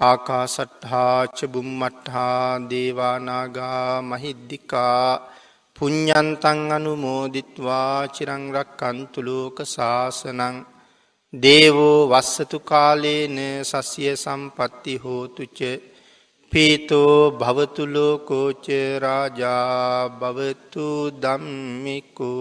ආකා සට්හාච බුම්මට්හා දේවානාගා මහිද්දිකා පුඤ්ඥන්තන් අනුමෝදිත්වා චිරංරක් කන්තුලෝක ශාසනං දේවෝ වස්සතු කාලේන සස්ය සම්පත්ති හෝතුච පීතෝ භවතුලෝකෝච රාජා භවතු දම්මිකෝ